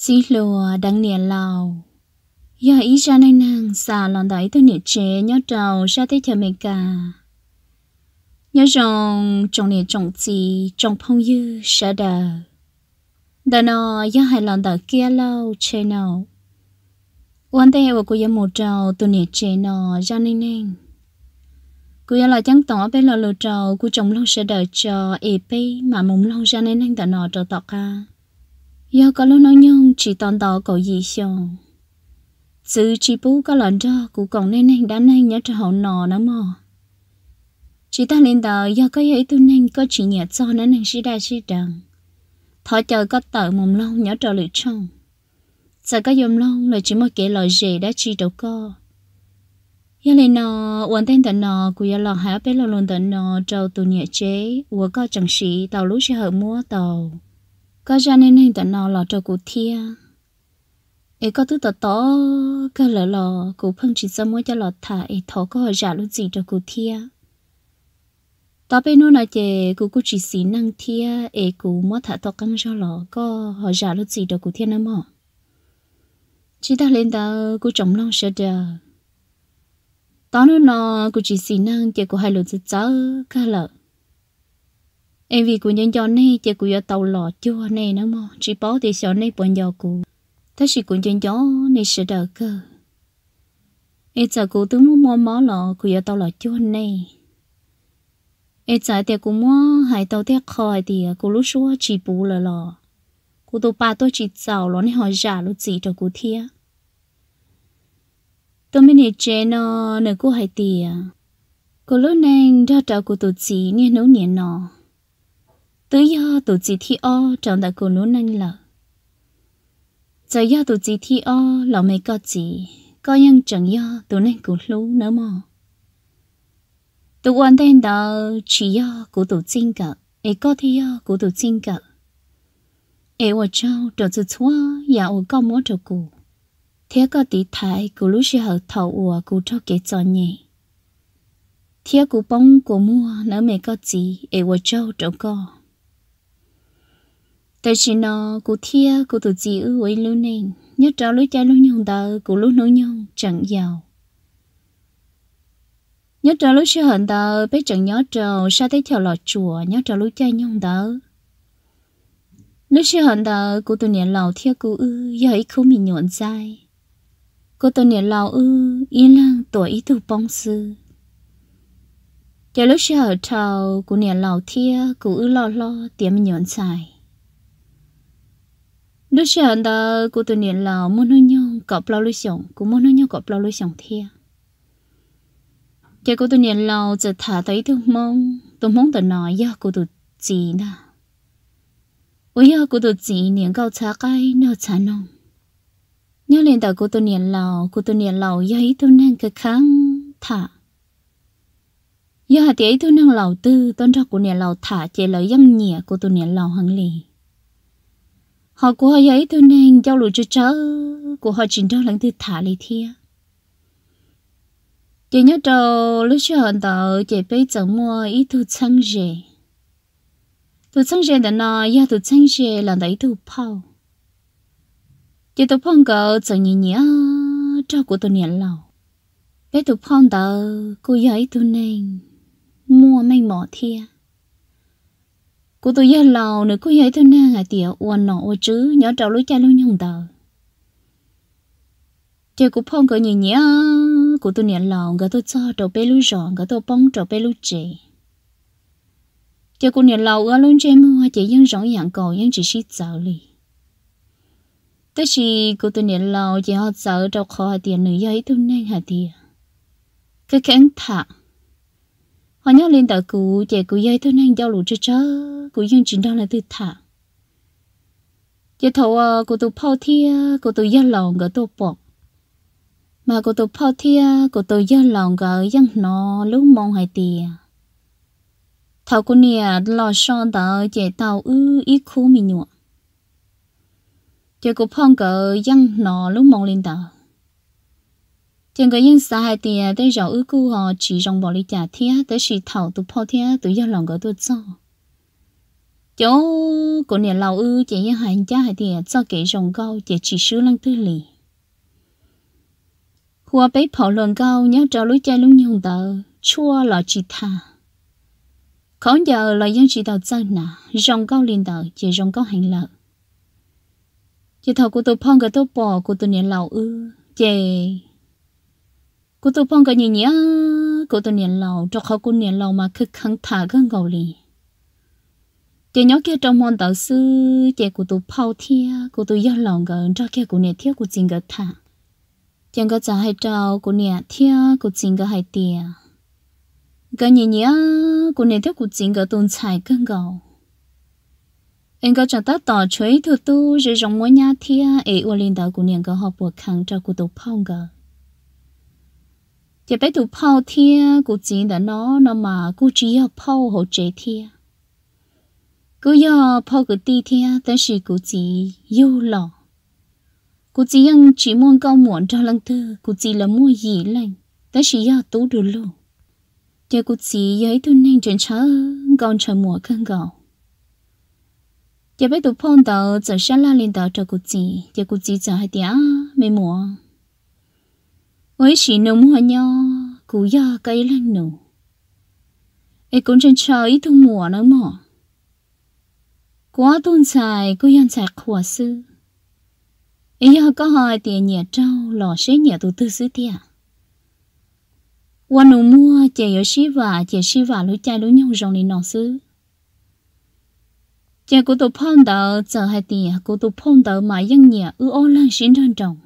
chỉ lùa đằng nè lào giờ ý ra nên nàng, xà lòn đấy tôi nè chế nhớ trầu ra tới chờ mẹ cả. Nhớ rằng trong nè trong gì trong phong dư, sợ đờ. Đờ nó giờ hai lòn đờ kia lâu chế nào quan tay của cô giờ một trầu, tôi nè chế nó ra nên nàng. Cô giờ là chẳng tỏ bên lò lò trầu, cô chồng long sẽ đợi cho ép mà mùng long ra nên nàng đờ nó trầu tọt à giờ có lúc nói nhung chỉ toàn tỏ có gì xong sự chỉ bố có lần cho cụ còn nên nên đã nên nhớ cho hậu nọ nữa mà chỉ ta lên tờ giờ có ấy tôi nên có chỉ nhẹ cho nên nên sĩ đa sĩ đằng. Thọ chờ có tờ mồm lông nhớ cho lựa trong sợ có dùm lông là chỉ một kẻ lời rể đã chi đâu co. Giờ lên nọ hoàn tên tận nọ cụ giờ lọ hả bé lọ luôn tận nọ trâu tụ nhẹ chế của có chẳng sĩ tàu lúc sẽ hợp mua tàu có ra nên nên tận nọ lò trâu cụ thia. Ấy có thứ tờ to cái lỡ lò, cụ phân chỉ cho mỗi cho lò thả ấy thọ có hỏi giả lúc gì cho cụ thia. Tao bên nó nói chè, cụ cụ chỉ xí năng thia ấy cụ mỗi thả tao căng cho lò, có hỏi giả lúc gì cho cụ thia nữa mà chỉ ta lên tao cụ trồng long sợ đờ. Tao nó nó cụ chỉ xí năng chè, cụ hai lượt chữ chớ cái lỡ em vì của nhân cho này chè của giờ tàu lò chua này nữa mà chỉ bảo thì sợ này bọn giờ của, thế chỉ của nhân gió này sẽ đỡ cơ. Em sợ cô tướng muốn mua mỏ lọ của giờ tàu lọ chua này em sợ thì của mua hai tàu tiếc khỏi thì của lúc xưa chỉ bù là lọ. Của tôi ba tôi chỉ giàu lọ này hỏi giả lúc gì cho cô thiệt tôi mới nhớ chế nó nửa của hai tiền của lúc này ra trả của tôi chỉ nên nấu nhẹ nọ tới do tổ chỉ thi o trong đại cô nô này lợ giờ do tổ chỉ thi o lão mấy có chỉ có nhân chẳng do tổ nên cổ lú nỡ mò. Tổ quan tên đó chỉ do của tổ chính cả ấy có thi do của tổ chính cả ấy ở trong trở từ chúa nhà ở có mỗi trò cụ thế có tí thái của lúc sẽ hợp thầu ở của cho kế cho nhỉ thế của bóng của mua nỡ mấy có chỉ ấy ở trong trở co tại chỉ nó cụ thia cụ tổ chị ư, ấy lưu nên nhớ trao lối cha lưu nhung tờ cụ lúc nối nhung chẳng giàu. Nhớ trao lối sư hận tờ bé chẳng nhớ trao sa tới theo lọ chùa nhớ trao lối cha nhung tờ. Lúc sư hận tờ cụ tổ niệm lầu thia cụ ư, giờ ấy không mình nhuận dài cụ tổ niệm lầu ư yên lặng tuổi ít tu bông sư. Giờ lúc sư hận trao cụ niệm lầu thia cụ ư lo lo, tiệm mình nhuận dài lúc sợ đó cô tôi niệm là muốn nói nhau cọp lâu lúc sống cũng muốn nói nhau cọp lâu lúc sống thia giờ cô tôi niệm là giờ thả tới thương mong tôi mong tôi nói giờ cô tôi gì nè ôi giờ cô tôi gì niệm cao cha cái nó cha nông nhớ lên tờ cô tôi niệm là cô tôi niệm là giờ ý tôi năng cái kháng thả giờ hạt ấy tôi năng lầu tư tôn cho cô niệm lầu thả chỉ lấy dâm nhẹ cô tôi niệm lầu hằng lì họ của họ ấy tôi nên giao lưu cho cháu của họ chỉ cho lần thứ thả lại thia. Chị nhớ trâu lúc trước họ tàu chị bây giờ mua ít thu chăng rể thu chăng rể là nó ya thu chăng rể là đấy thu phao. Chị tôi phong cỡ giờ nhỉ nhỉ cho của tôi nhận lâu bây tôi phong tàu cô ấy tôi nên mua mấy mỏ thia cô tôi giờ lầu nữa cô ấy thôi na ngài tiệt uốn nọ uốn chứ, nhớ trâu lối cha lối nhung tờ. Chị cô phong cái nhỉ nhỉ cô tôi nhận lầu cái tôi cho trâu bé lối ròn cái tôi bông trâu bé lối chị chị cô nhận lầu ở luôn chơi mua chị dân rong dạng cầu dân chỉ xí sợ lì. Tới khi cô tôi nhận lầu chị họ sợ trâu khó tiền nữ giấy tôi nè hả tiệt cái kén thả họ nhớ lên tờ cụ chị cụ dây tôi nên giao lụ cho chớ cụ dân chính đó là tư thả. Chị thầu à ờ, cụ tụ phao thia cụ tụ dân lòng gỡ tô bọc. Mà cụ tụ phao thia cụ tụ dân lòng gỡ dân nó, lúc mong hay tìa. Thầu cụ nè lo son tờ chị tàu ư ít khu mình nhọ chị cụ phong gỡ dân nó, lúc mong lên tàu chẳng có những sai tiền à, để giàu ước cú họ chỉ trong bỏ đi trả thia để chỉ thảo tụ phao thia tụ do lòng gỡ tụ à, cho chỗ của nhà lão ư chỉ những hành cha hai tiền cho cái rồng câu chỉ chỉ sứ lăng tư lì. Hoa bế phò lần câu, nhớ cho lối chơi lúng nhung tờ, chua là chỉ thà khó giờ là dân chỉ tàu chân nà, rồng câu liền tờ chỉ rồng câu hành lợi chỉ thầu của tôi phong cái tôi bỏ của tôi nhà lão ư chỉ cô tôi phong cái gì nhá cô tôi nhà lão cho họ cô nhà lão mà cứ khăng thả gần gầu liền chị nhớ kia trong môn tạo sư chị của tôi phao thia cô tôi yêu lòng gần cho kia của nè thia của chính cái thả. Chẳng có trả hay trâu của nè thia của chính cái hay tia cái nhỉ nhỉ của nè thia của chính cái tôn xài cái gầu. Em có ta tỏ chuối thu tu rồi trong mỗi nhà thia ấy ở linh đạo của nè có học buộc khăn cho của tôi phao gờ chị bé tụ phao thia cụ chỉ đã nó nó mà cụ chỉ học phao hỗ trợ thia cứ giờ phao cái ti thia tới sự cụ chỉ yêu lọ cụ chỉ ăn chỉ muốn câu muốn cho lần thứ cụ chỉ là mua gì lành tới sự giờ tú được luôn giờ cụ chỉ ấy tôi nên chuyện chớ còn chờ mùa cơn gạo giờ bé tụ phao tàu giờ sáng la lên tàu cho cụ chỉ giờ cụ chỉ chờ hai tiếng mấy mùa ôi chỉ nấu mua nho cú ya cây lên nổ, ấy cũng chân chờ ít thu mùa nó mỏ. Quá tuần xài cứ yên xài khỏa sư. Ấy giờ có hỏi tiền nhẹ trâu lò xế nhẹ tụ tư sư tiệt quan nụ mua chè ở xí và chè xí và lối chai lối nhau rong đi nọ sư chè cô tụ phong đỡ giờ hai tiền cô tụ phong đỡ mà dân nhà ư ô lan xin trân trọng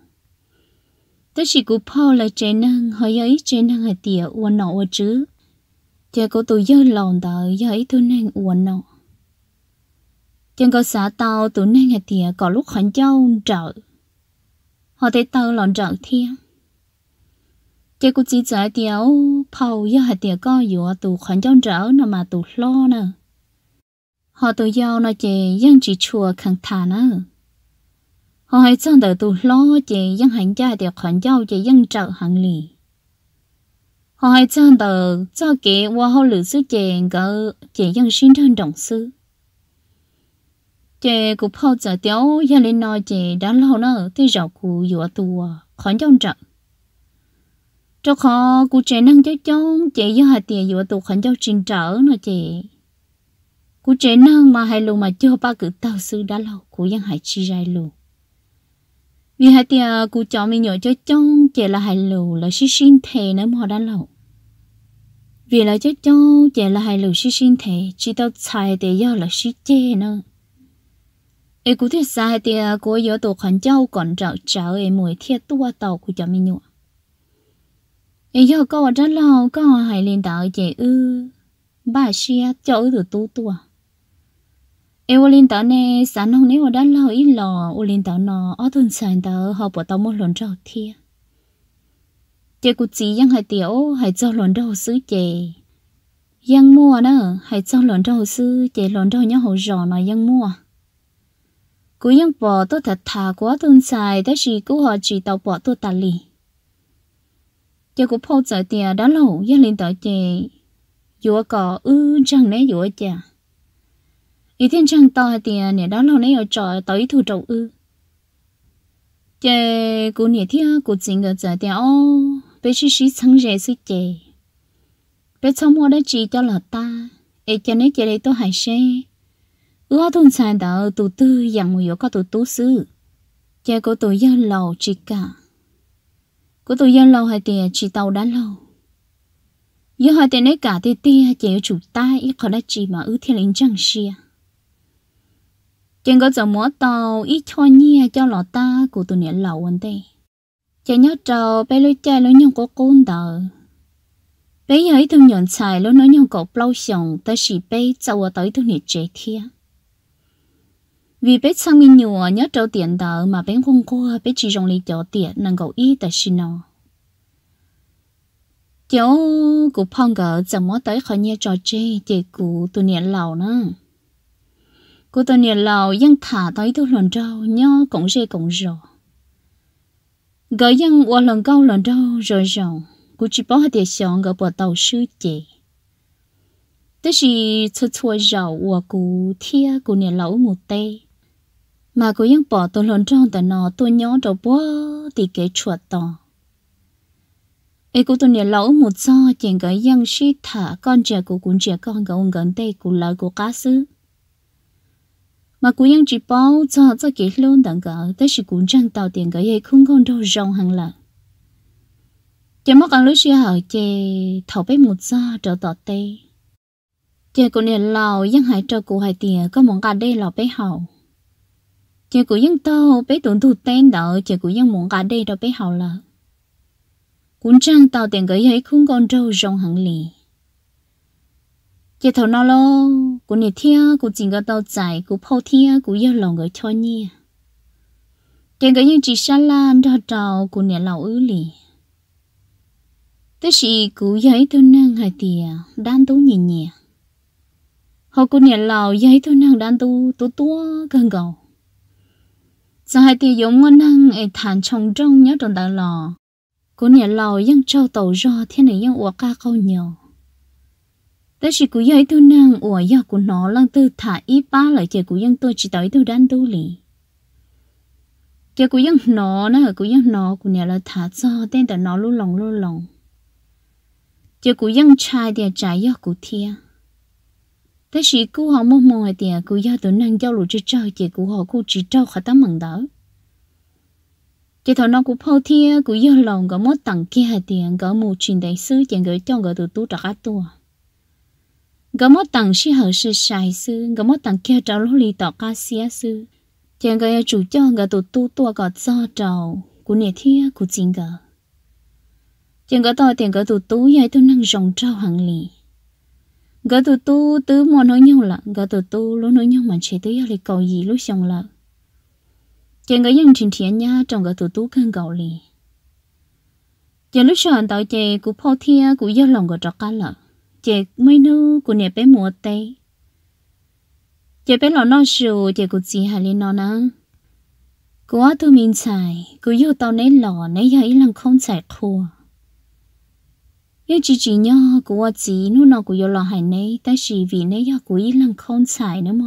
tất chỉ cú phong là chế năng hỏi ấy chế năng hay tiệt uốn nọ uốn chứ chỉ có tôi dơ lòng tờ giờ ấy tôi năng uốn nọ. Chẳng có xã tàu tôi năng hay tiệt có lúc khẩn châu, trợ. Họ thấy tàu lòn trợ thiên chỉ có chỉ giải tiêu phao do hay tiền có vừa tụ khẩn châu trợ nó mà tụ lo nữa họ tụ dơ nó chế dân chỉ chùa khẳng thà nữa họ hay chân đời tụ lo chỉ dân hành gia để khoản giao chỉ dân trợ hàng lì. Họ hay chân đời cho kế qua họ lựa sư chèn cỡ chỉ dân sinh thân trọng sư chè cụ phao giờ tiêu gia lên nói chè đã lâu nữa thì rào cụ dựa tù à, khoản giao trợ. Cho họ cụ trẻ năng cho chong chè dân hạt tiền dựa tù khoản giao trình trở nó chè. Cụ trẻ năng mà hai lù mà chưa ba cử tao sư đã lâu cụ dân cú ยัง hãy chi rai lù vì hai tia cụ cho mình nhỏ cho chong chỉ là hai lù là xí xin thề nếu mà đã lâu. Vì là cho chong chỉ là hai lù xí xin thề chỉ tao xài để do là xí chê nữa. Ấy cụ thiết sai thì cô yếu tổ khẩn cháu còn trợ cháu em mùi thiết tua tàu của cháu mình nhọ ấy giờ câu rất lâu câu hai lên tạo chỉ ư, ba xia cháu ư được tu tua em lên tao này sáng hôm nay ở đã lâu ít lò. Ở lên nó ở thôn sản tao họ bỏ tao một lần trâu thia chị cụ chỉ yang hai tiểu hai cho lần trâu sứ chị yang mua nữa hai cho lần trâu sứ chị lần trâu nhau hồ rò nó yang mua. Cú yang bỏ tôi thật thà quá thôn sản tới chỉ cú họ chỉ tao bỏ tôi tạt lì. Chị cụ phô trợ tiền đã lâu yang lên tao chị vừa có ư chẳng né vừa chả ý thiên chẳng to tiền à, nè đó lâu nay ở trò tới thu trầu ư. Chè cô nè thiên cô chính ngờ giờ tiền ô bé chỉ chỉ sáng rẻ sự chè. Bé xong mua đã chỉ cho là ta, ê, cho nên chè đây tôi hay xe ưa thôn sản đó tụ tư, dạng người có tụ tú sư chè cô tụ dân lầu chỉ cả. Cô tụ dân lầu hay tiền chỉ tàu đã lâu giờ hai tiền ấy cả thì tiền chè chủ ta, ít khó đã chỉ mà ư thiên linh chẳng xia chẳng có giờ múa tàu ít cho nhia cho lọ ta của tụi nhẹ lẩu anh đây chả nhớ trâu bé lối chơi lối nhung có côn tờ bé ấy thường nhận xài lối nói nhung có bao sòng ta chỉ bé châu ở tới tụi nhẹ trẻ thia. Vì bé sang mình nhùa, nhớ trâu tiền tờ mà bé không qua bé chỉ dùng lý cho tiền năng cầu ý ta xin nó cháu cũng phong gỡ giờ múa tới khỏi nhia trò chơi chỉ cụ tụi nhẹ lẩu nữa cô ta nhà lầu, dân thả tới tôi lần đầu nho cũng rê cũng rồ. Gọi dân qua lần câu lần đầu rồi rồi cô chỉ bỏ tiền xong gọi bỏ tàu sư chị tức thì chua chua rầu của cô thia cô nhà lầu một tê. Mà cô dân bỏ tôi lần trâu tại nó tôi nhớ trâu bó thì cái chuột to. Ai cô tôi nhà lão một do chuyện gọi dân sĩ thả con trẻ của cũng trẻ con gọi gần tê của lời của cá sứ mà cũng ยัง chỉ bao cho cho kỹ luôn đằng gỡ thế sự cũng chẳng tàu tiền cái, dây không còn đâu rong hơn lợ chỉ mất ăn lúc xưa hở chè thầu bếp một ra trở tọt tê chè cũng nè lầu dân hải trở cụ hải tiền có món gà đây lò bếp hậu chè cũng dân tàu bếp tổn thủ tên đó, chè cũng dân món gà đây đâu bếp hậu là. cũng chẳng tàu tiền cái, dây không còn đâu rong hàng lì chè thầu nó lo của nè thia của chính cái tao giải của phô thia của yêu lòng người cho nhia chè cái ยัง chỉ xa lan đó trào của nè lào ư lì tức là cụ giấy tôi năng hai tia đan tú nhẹ nhẹ họ cụ nhẹ lào giấy tôi năng đan tú tú tua gần gầu giờ hai tia giống ngon năng ấy thản trong trong nhớ trong đại lò cụ nhẹ lào yang trâu tàu do thế này yang uổng ca câu nhiều tức là cụ giấy tôi năng uổng ya cụ nó lăng tư thả ít ba lại chỉ cụ yang tôi chỉ tới tôi đan tú lì chỉ cụ yang nó nè cụ yang nó cụ nhẹ là thả cho tên tại nó lu lòng lu lòng giờ cụ dân trai thì trái do cụ thia thế chỉ cụ họ mua mua thì cụ gia tụi năng giao lụt cho chơi thì họ cụ chỉ trâu khá tấm mừng đỡ chỉ thằng nó cụ phô thia cụ gia lòng có mất tặng kia tiền có một chuyện đại sứ chẳng gửi cho người tụi tu trả cá tua có mất tặng sĩ hở sư sai sư có mất tặng kia trâu lúc lì tỏ ca xía sư. Chẳng gửi chủ cho người tụ tu tua có cho trâu của nè thia của chính gỡ chẳng có tỏ tiền có tụ tu vậy tôi năng rồng trao hàng lì. Có tụ tu tứ mua nói nhau là có tụ tu lúc nói nhau mà chỉ tới lì cầu gì lúc xong là chẳng có dân trình thiện nha trong có tụ tu cân cầu lì. Chẳng lúc sau tạo chè của phô thia của do lòng của trọc cá lợ chè mấy nu của nè bé mùa tây. Chè bé lọ nó sù chè của chị hà lên nó nè của tôi mình xài của yêu tao nấy lò, nấy giờ ý lăng không xài khua yêu chị chị nhớ của chị nu nó của yêu lọ hải này tại vì vì nấy giờ của ý lần không xài nữa mà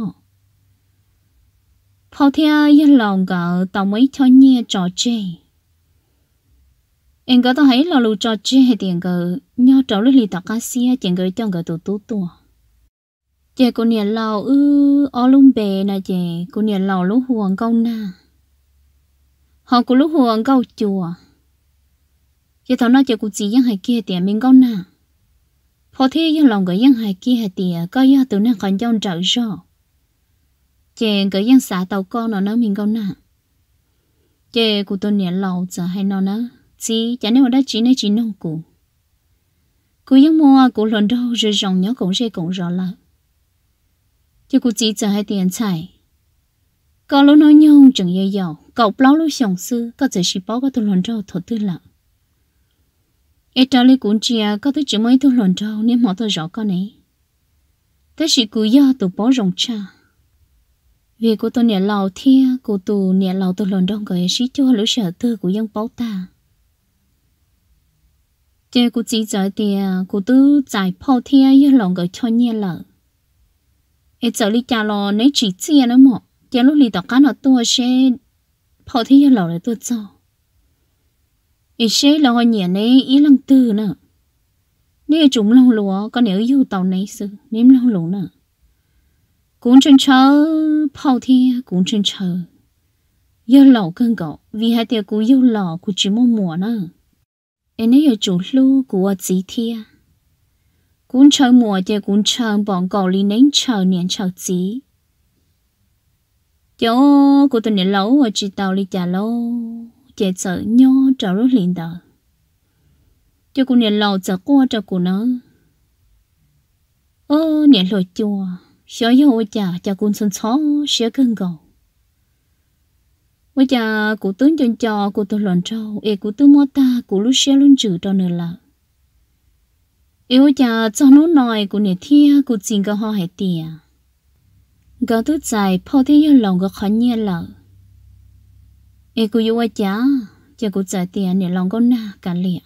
phao theo yêu lòng gỡ tao mấy cho nhẹ trò chơi em có thấy là lù cho chi hay tiền gờ nhau cháu lúc lì ca cá xia tiền gờ cho người tụ tụ tụ chị cô nhà lão ư ở lung bề nè chị cô nhà lão lúc huồng câu na. Họ cô lúc huồng câu chùa. Chị thằng nói chị cũng chỉ yang hai kia tiền mình câu na. Họ thấy yang lòng người yang hai kia hai tiền có yang tụi nàng còn trong trợ cho chị gửi yang xã tàu con nó nói mình câu na. Chị cô tôi nhà lão giờ hay nó nói chỉ, chả nếu đã chỉ nên chỉ nông cụ. Cụ ยัง mua cụ lần đâu rồi dòng nhớ cũng sẽ cũng rõ là chứ cụ chỉ chờ hay tiền xài. Có lúc nói nhung chẳng dễ dầu cậu bao lúc sống sư có thể chỉ bảo có tôi lần đâu thật tư lặng ai trả lời cũng chia có thể chỉ mới tôi lần đầu nên mọi tôi rõ con này thế chỉ cụ do tụ bỏ rồng cha. Vì cô tôi nhẹ lầu thia cô tụ nhẹ lầu tôi lần đông gọi sĩ cho lũ sở tư của dân bảo ta chế cô chỉ giải tiền cô tư giải phao thia như lòng gọi cho nhẹ lợ. Ai giờ đi cha lo nếu chỉ chia nữa mà. Cha lúc đi tao cá nó tua sẽ phao thia như lầu là tôi cho. Ý sẽ là hồi nhẹ này ý lăng tư nữa nếu chúng lâu lúa có nếu yêu tàu này sự, nếm lâu lúa nữa cũng chân chờ phao thi cũng chân chờ yêu lẩu cơn gạo vì hai tiệc cũng yêu lẩu cũng chỉ mua mùa nữa em ấy ở chủ lưu của chỉ thia cũng chờ mùa thì cũng chờ bọn cậu đi nén chờ niệm chờ chỉ chỗ của tôi niệm lâu ở chỉ tàu đi trả lâu chế sợ nhó trở rất liền đờ cho cô nè lâu chờ qua cho cô nó ơ nè lồi chùa sợ yêu chả cho cô sân xó xé cơn cầu bây giờ cụ tướng chân cho cụ tôi lần trâu e cụ tướng mô ta cụ lúc xe luôn chữ cho nữa là. Yêu cha cho nó nói cụ nè thia cụ chính cái họ hay tiề gạo tôi dài phao thế yêu lòng cái khó nhẹ lợ e cô yêu cha cha cô dài tiề nè lòng con na, cả lẹ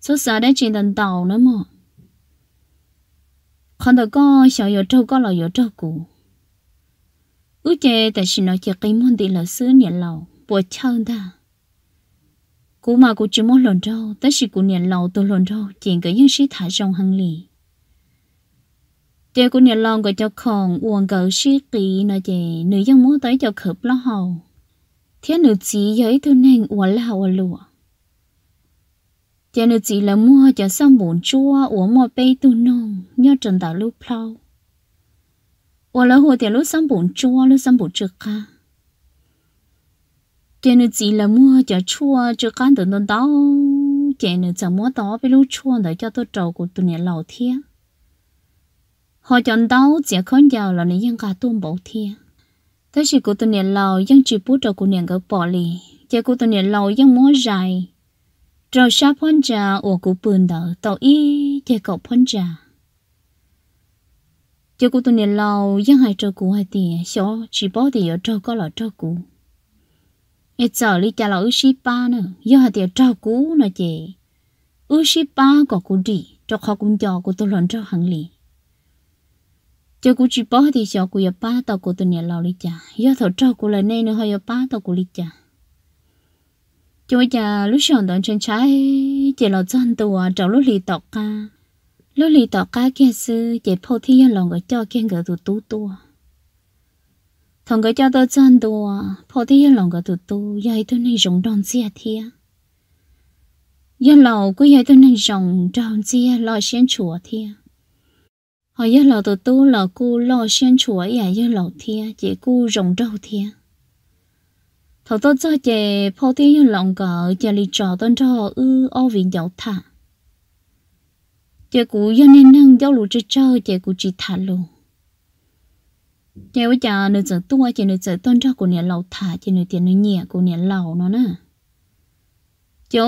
số xa đã trên tận tàu nữa mà còn đó có sợ yêu trâu có là yêu trâu cũ ước chế tại xin nó chỉ cái môn đi là xứ niệm lầu bùa chân ta cú mà cú chỉ muốn lần rau tất chỉ cú niệm lầu tôi lần rau chỉ cái những sĩ thả trong hăng lì chế cú niệm lầu gọi cho con uống cái sĩ kỳ nó chế nữ dân muốn tới cho khớp lo hầu thiên nữ chỉ giấy tôi nên uống là uống lụa chế nữ chỉ là mua cho xong bún chua uống một bê tu nông nhớ trần tạo lúc lâu. 我来和点路上本桌路上本这卡，这呢只了么就错就干等等到，这呢怎么到被路错的叫做照顾多年老天。họ chọn đau chỉ con giàu là nên cả tuôn bảo thiên thế thì cô tuần年老 vẫn chỉ bút cho cô niệm cái bỏ lì chỉ cô tuần年老 vẫn mua dài rồi sao phong trà ở cô bươn đỡ tàu y chỉ cậu phong trà cho cô tôi nên lâu dân hai trâu cũ hai tiền xó chỉ bỏ thì ở trâu có là trâu cũ ít giờ đi cha là ước ship ba nữa giờ hai tiền trâu cũ nữa chị ước ship ba có cô đi cho họ cũng cho cô tôi lần trâu hàng lì cho cô chỉ bỏ thì xó cô ở ba tao cô tôi nên lâu đi cha giờ thầu trâu cô lại nên nữa hơi ở ba tao cô đi cha cho cha lúc sáng đón chân trái chỉ là chân tua trâu lúc lì tọt ca lúc lì tỏ cá kia sư chỉ phô thi lòng cái cho kia người tụ tú tu thằng cái cho tôi chân tua phô thi lòng cái tụ tu dạy tôi nên dùng đòn xe thia. Giờ lầu cứ dạy tôi nên dùng đòn xe lo xuyên chùa thia. Họ giờ lầu tụ tu là cô lo xuyên chùa ya giờ à, lầu thia chỉ cô dùng đâu thia. Thằng tôi cho chị phô thi lòng cái chỉ lì trò tôi cho ư ô vì dạo thả chị cụ do nên nâng giáo lộ chơi chơi chị cụ chỉ thả lù. Chị bây giờ nữ giờ tua chị nữ giờ tôn cho của nhà lầu thả chị nữ tiền nữ nhẹ của nhà lầu nó nè. Cho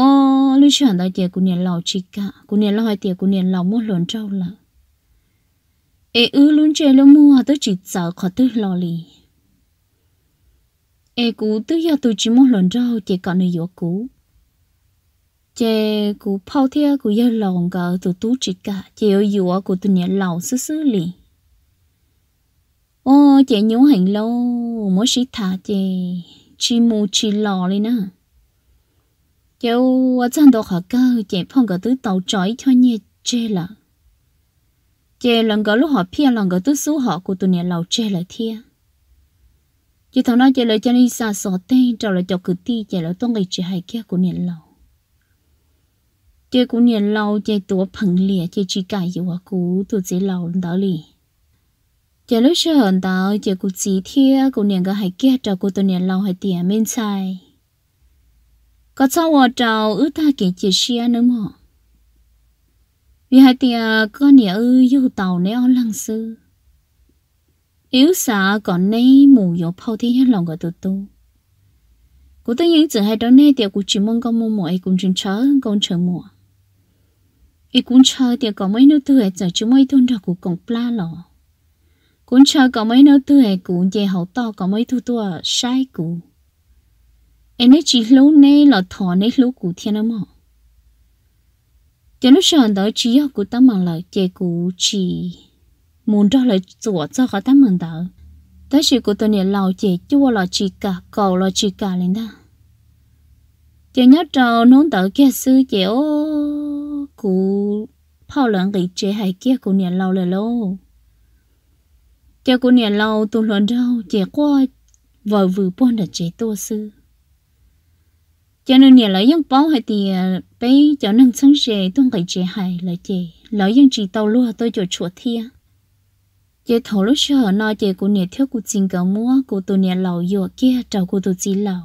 lúc chị của nhà lầu chỉ cả, của nhà lầu hai tiền của nhà lầu mua lớn trâu là ê ư luôn chơi luôn mua tới chỉ sợ khó tôi lo lì. Ê cụ tôi giờ tôi chỉ mua lớn trâu chị còn nữ yếu cũ chế cụ phao thia cụ giờ lòng gờ tụ tú chỉ cả chế ở dùa cụ tụ nhẹ lòng xứ xứ lì ô chế nhú hành lâu mỗi sĩ thả chế chỉ mù chỉ lò lì nè chế ở chân đồ khả cơ chế phong gờ tứ tàu trói cho nhẹ chế là chế lần gờ lúc họ pia lần gờ tứ số họ cụ tụ nhẹ lòng chế là thia chỉ thằng nói chế lời cho đi xa sọ tên trở lại cho cử ti chế là tông ngày chỉ hay kia của nhẹ lòng chị cũng nhận lâu chị tuổi phẳng lìa chị chỉ cả yêu à cú tụi chị lâu đó lì chị lúc sau hận đó chị cũng chỉ thia cũng nhận cái hay kia cho cô tôi nhận lâu hay tiền bên sai có sao ở trâu ư ta kiện chị xia nữa mà vì hai tiền có nhà ư yêu tàu neo lăng sư yếu xả còn nay mù yếu phao thế hết lòng của tụi tôi cô tôi những chữ hai đó nay tiệc của chỉ mong con mua mọi cũng chuyện chớ con chờ mùa ý cũng chờ thì có mấy nữa tuổi giờ chú mấy thôn ra cũng còn pla lọ cũng chờ có mấy nữa tuổi cũng về hậu to có mấy thu tua sai cụ em ấy chỉ lâu nay là thọ nay lâu cụ thiên âm họ cho lúc sợ đó chỉ học của ta mà lại chế cụ chỉ muốn cho lại chùa cho họ ta mừng đó đó chỉ của tôi này lâu chế chua là chỉ cả cầu là chỉ cả lên đó cho nhớ trâu nón tờ kia sư chế ô cú phao lần cái chế hay kia cú nhà lâu rồi lâu, cho cú nhà lâu tu lần đâu chế qua vợ vừa buôn đã chế tua sư cho nên nhà lấy những bao hay thì bây cho nên sáng chế tuân cái chế hay là chế lấy những chỉ tàu lúa tôi cho chuột thia chế thổ lúc sợ nó chế cú nhà thiếu cú chính cả mua cú tu nhà lâu vừa kia trâu cú tu chỉ lâu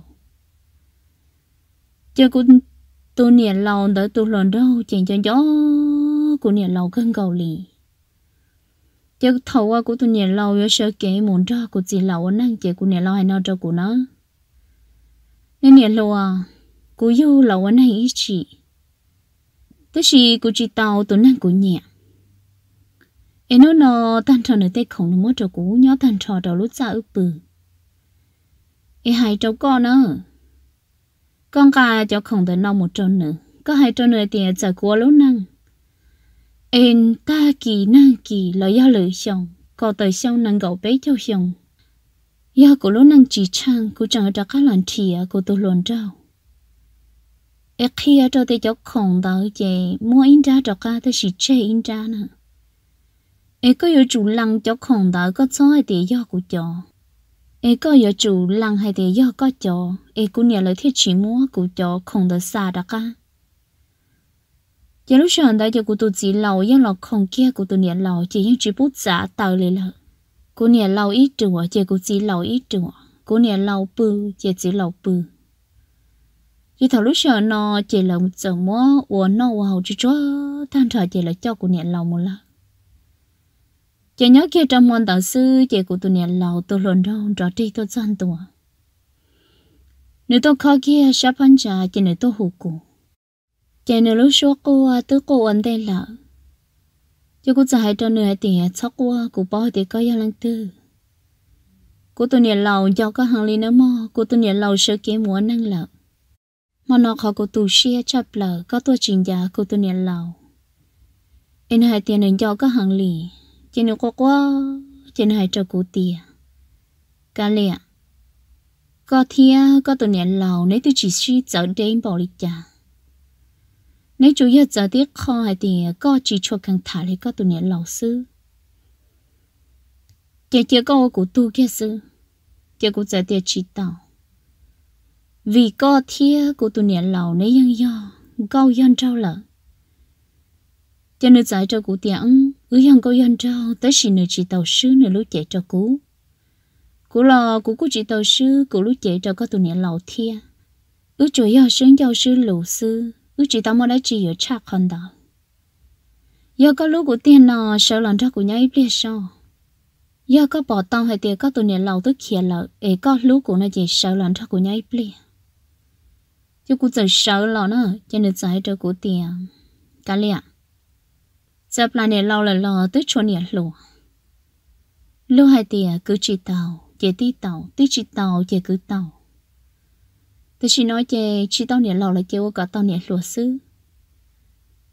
cho cú tu niệm lâu tới tu lần đâu, chèn cho gió của niệm lâu cơn cầu lì. Chứ thầu qua của tu niệm lâu yếu sợ kể muốn cho của chị lâu năng chị của niệm lâu hay nào cho của nó. Nên niệm lâu à của yêu lâu này ít chị tức là của chị tàu tu năng của nhẹ. Em nói nó tan trò nơi tay không nó mất cho cũ nhớ tan trò đầu lúc ra ức bự. Em hay cháu con nữa con gà cho không thể nông một trâu nữa có hai trâu nữa thì giờ của lúc năng em ta kỳ năng kỳ là do lựa chọn có tới sau năng gạo bé cho chồng do của lúc năng chỉ chăng của chẳng cho các lần thìa của tôi luôn trâu em khi cho tôi cho không tới chị mua in ra cho cả tôi chỉ chơi in ra nữa em có yêu chủ lăng cho không tới có cho hay để do của cho ai có yêu chủ lăng hay thì do có cho ai cũng nhớ lời thiết chỉ mua của cho không được xa đó cả giờ lúc sáng đây giờ của tôi chỉ lâu nhưng là không kia của tôi nhớ lâu chỉ những chỉ bút giả tờ lên là của nhớ lâu ít chùa giờ của chỉ lâu ít chùa của nhớ lâu bự giờ chỉ lâu bự chỉ thầu lúc sáng nó chỉ là một giờ mua uống nó hậu chỉ cho than thở chỉ là cho của nhớ lâu một lần chị nhớ kia trong môn đạo sư, chị của tôi nhận lâu tôi luôn đâu trò đi tôi chăn tôi nếu tôi khó kia, sắp ăn trà, chị nếu tôi hụt cụ chị nếu lúc số cô tôi cô ăn đây là. Cho cô giải cho nửa tiền chắc qua cụ bỏ thì có yang lăng tư. Cô tôi nhận lầu cho có hàng ly nữa mà cô tôi nhận lầu sơ kế muốn năng lợ. Mà nó khó cô tu xia chấp lợ, có tôi trình giá, cô tôi nhận lầu. Em hai tiền nên cho có hàng ly chỉ nó có quá chỉ hai cho cô tiền cả lẹ. Có thia có tôi nhận lầu, nếu tôi chỉ suy trở đến bỏ đi chả. Nếu chủ yếu giờ tiết kho hay thì có chỉ cho càng thả lại có tụi nhện lâu sư cái kia có của tu kia sư cái của giờ tiết chỉ đạo vì có thia của tụi nhện lâu nếu dân do câu dân trâu lợ. Cho nên giải cho của tiếng ứ hàng câu dân trao tới chỉ nửa chị tàu sư nửa lúc chạy cho cú cú lò cú cú chị tàu sư cú lúc chạy cho có tụi nhện lầu thia. Ứ chủ yếu sướng giáo sư lũ sư ứ chị tao mới đã chỉ ở chắc hơn đó giờ có lúc của tiền nọ sợ lần cho của nhau ít biết sao giờ có bỏ tao hay tiền có tụi này lâu tức kia lợ ấy có lúc của nó chỉ sợ lần cho của nhau ít biết chứ cú sợ sợ lọ nó, cho nên giải cho của tiền. Cả lẹ giờ lại nè lâu là lò tới chỗ nè lụa lúc hai tiền cứ chỉ tàu, chỉ tí tàu tí chỉ tàu, chỉ cứ tàu. Tôi chỉ nói chè chỉ tàu nè lâu là kêu cả tàu nè lùa sư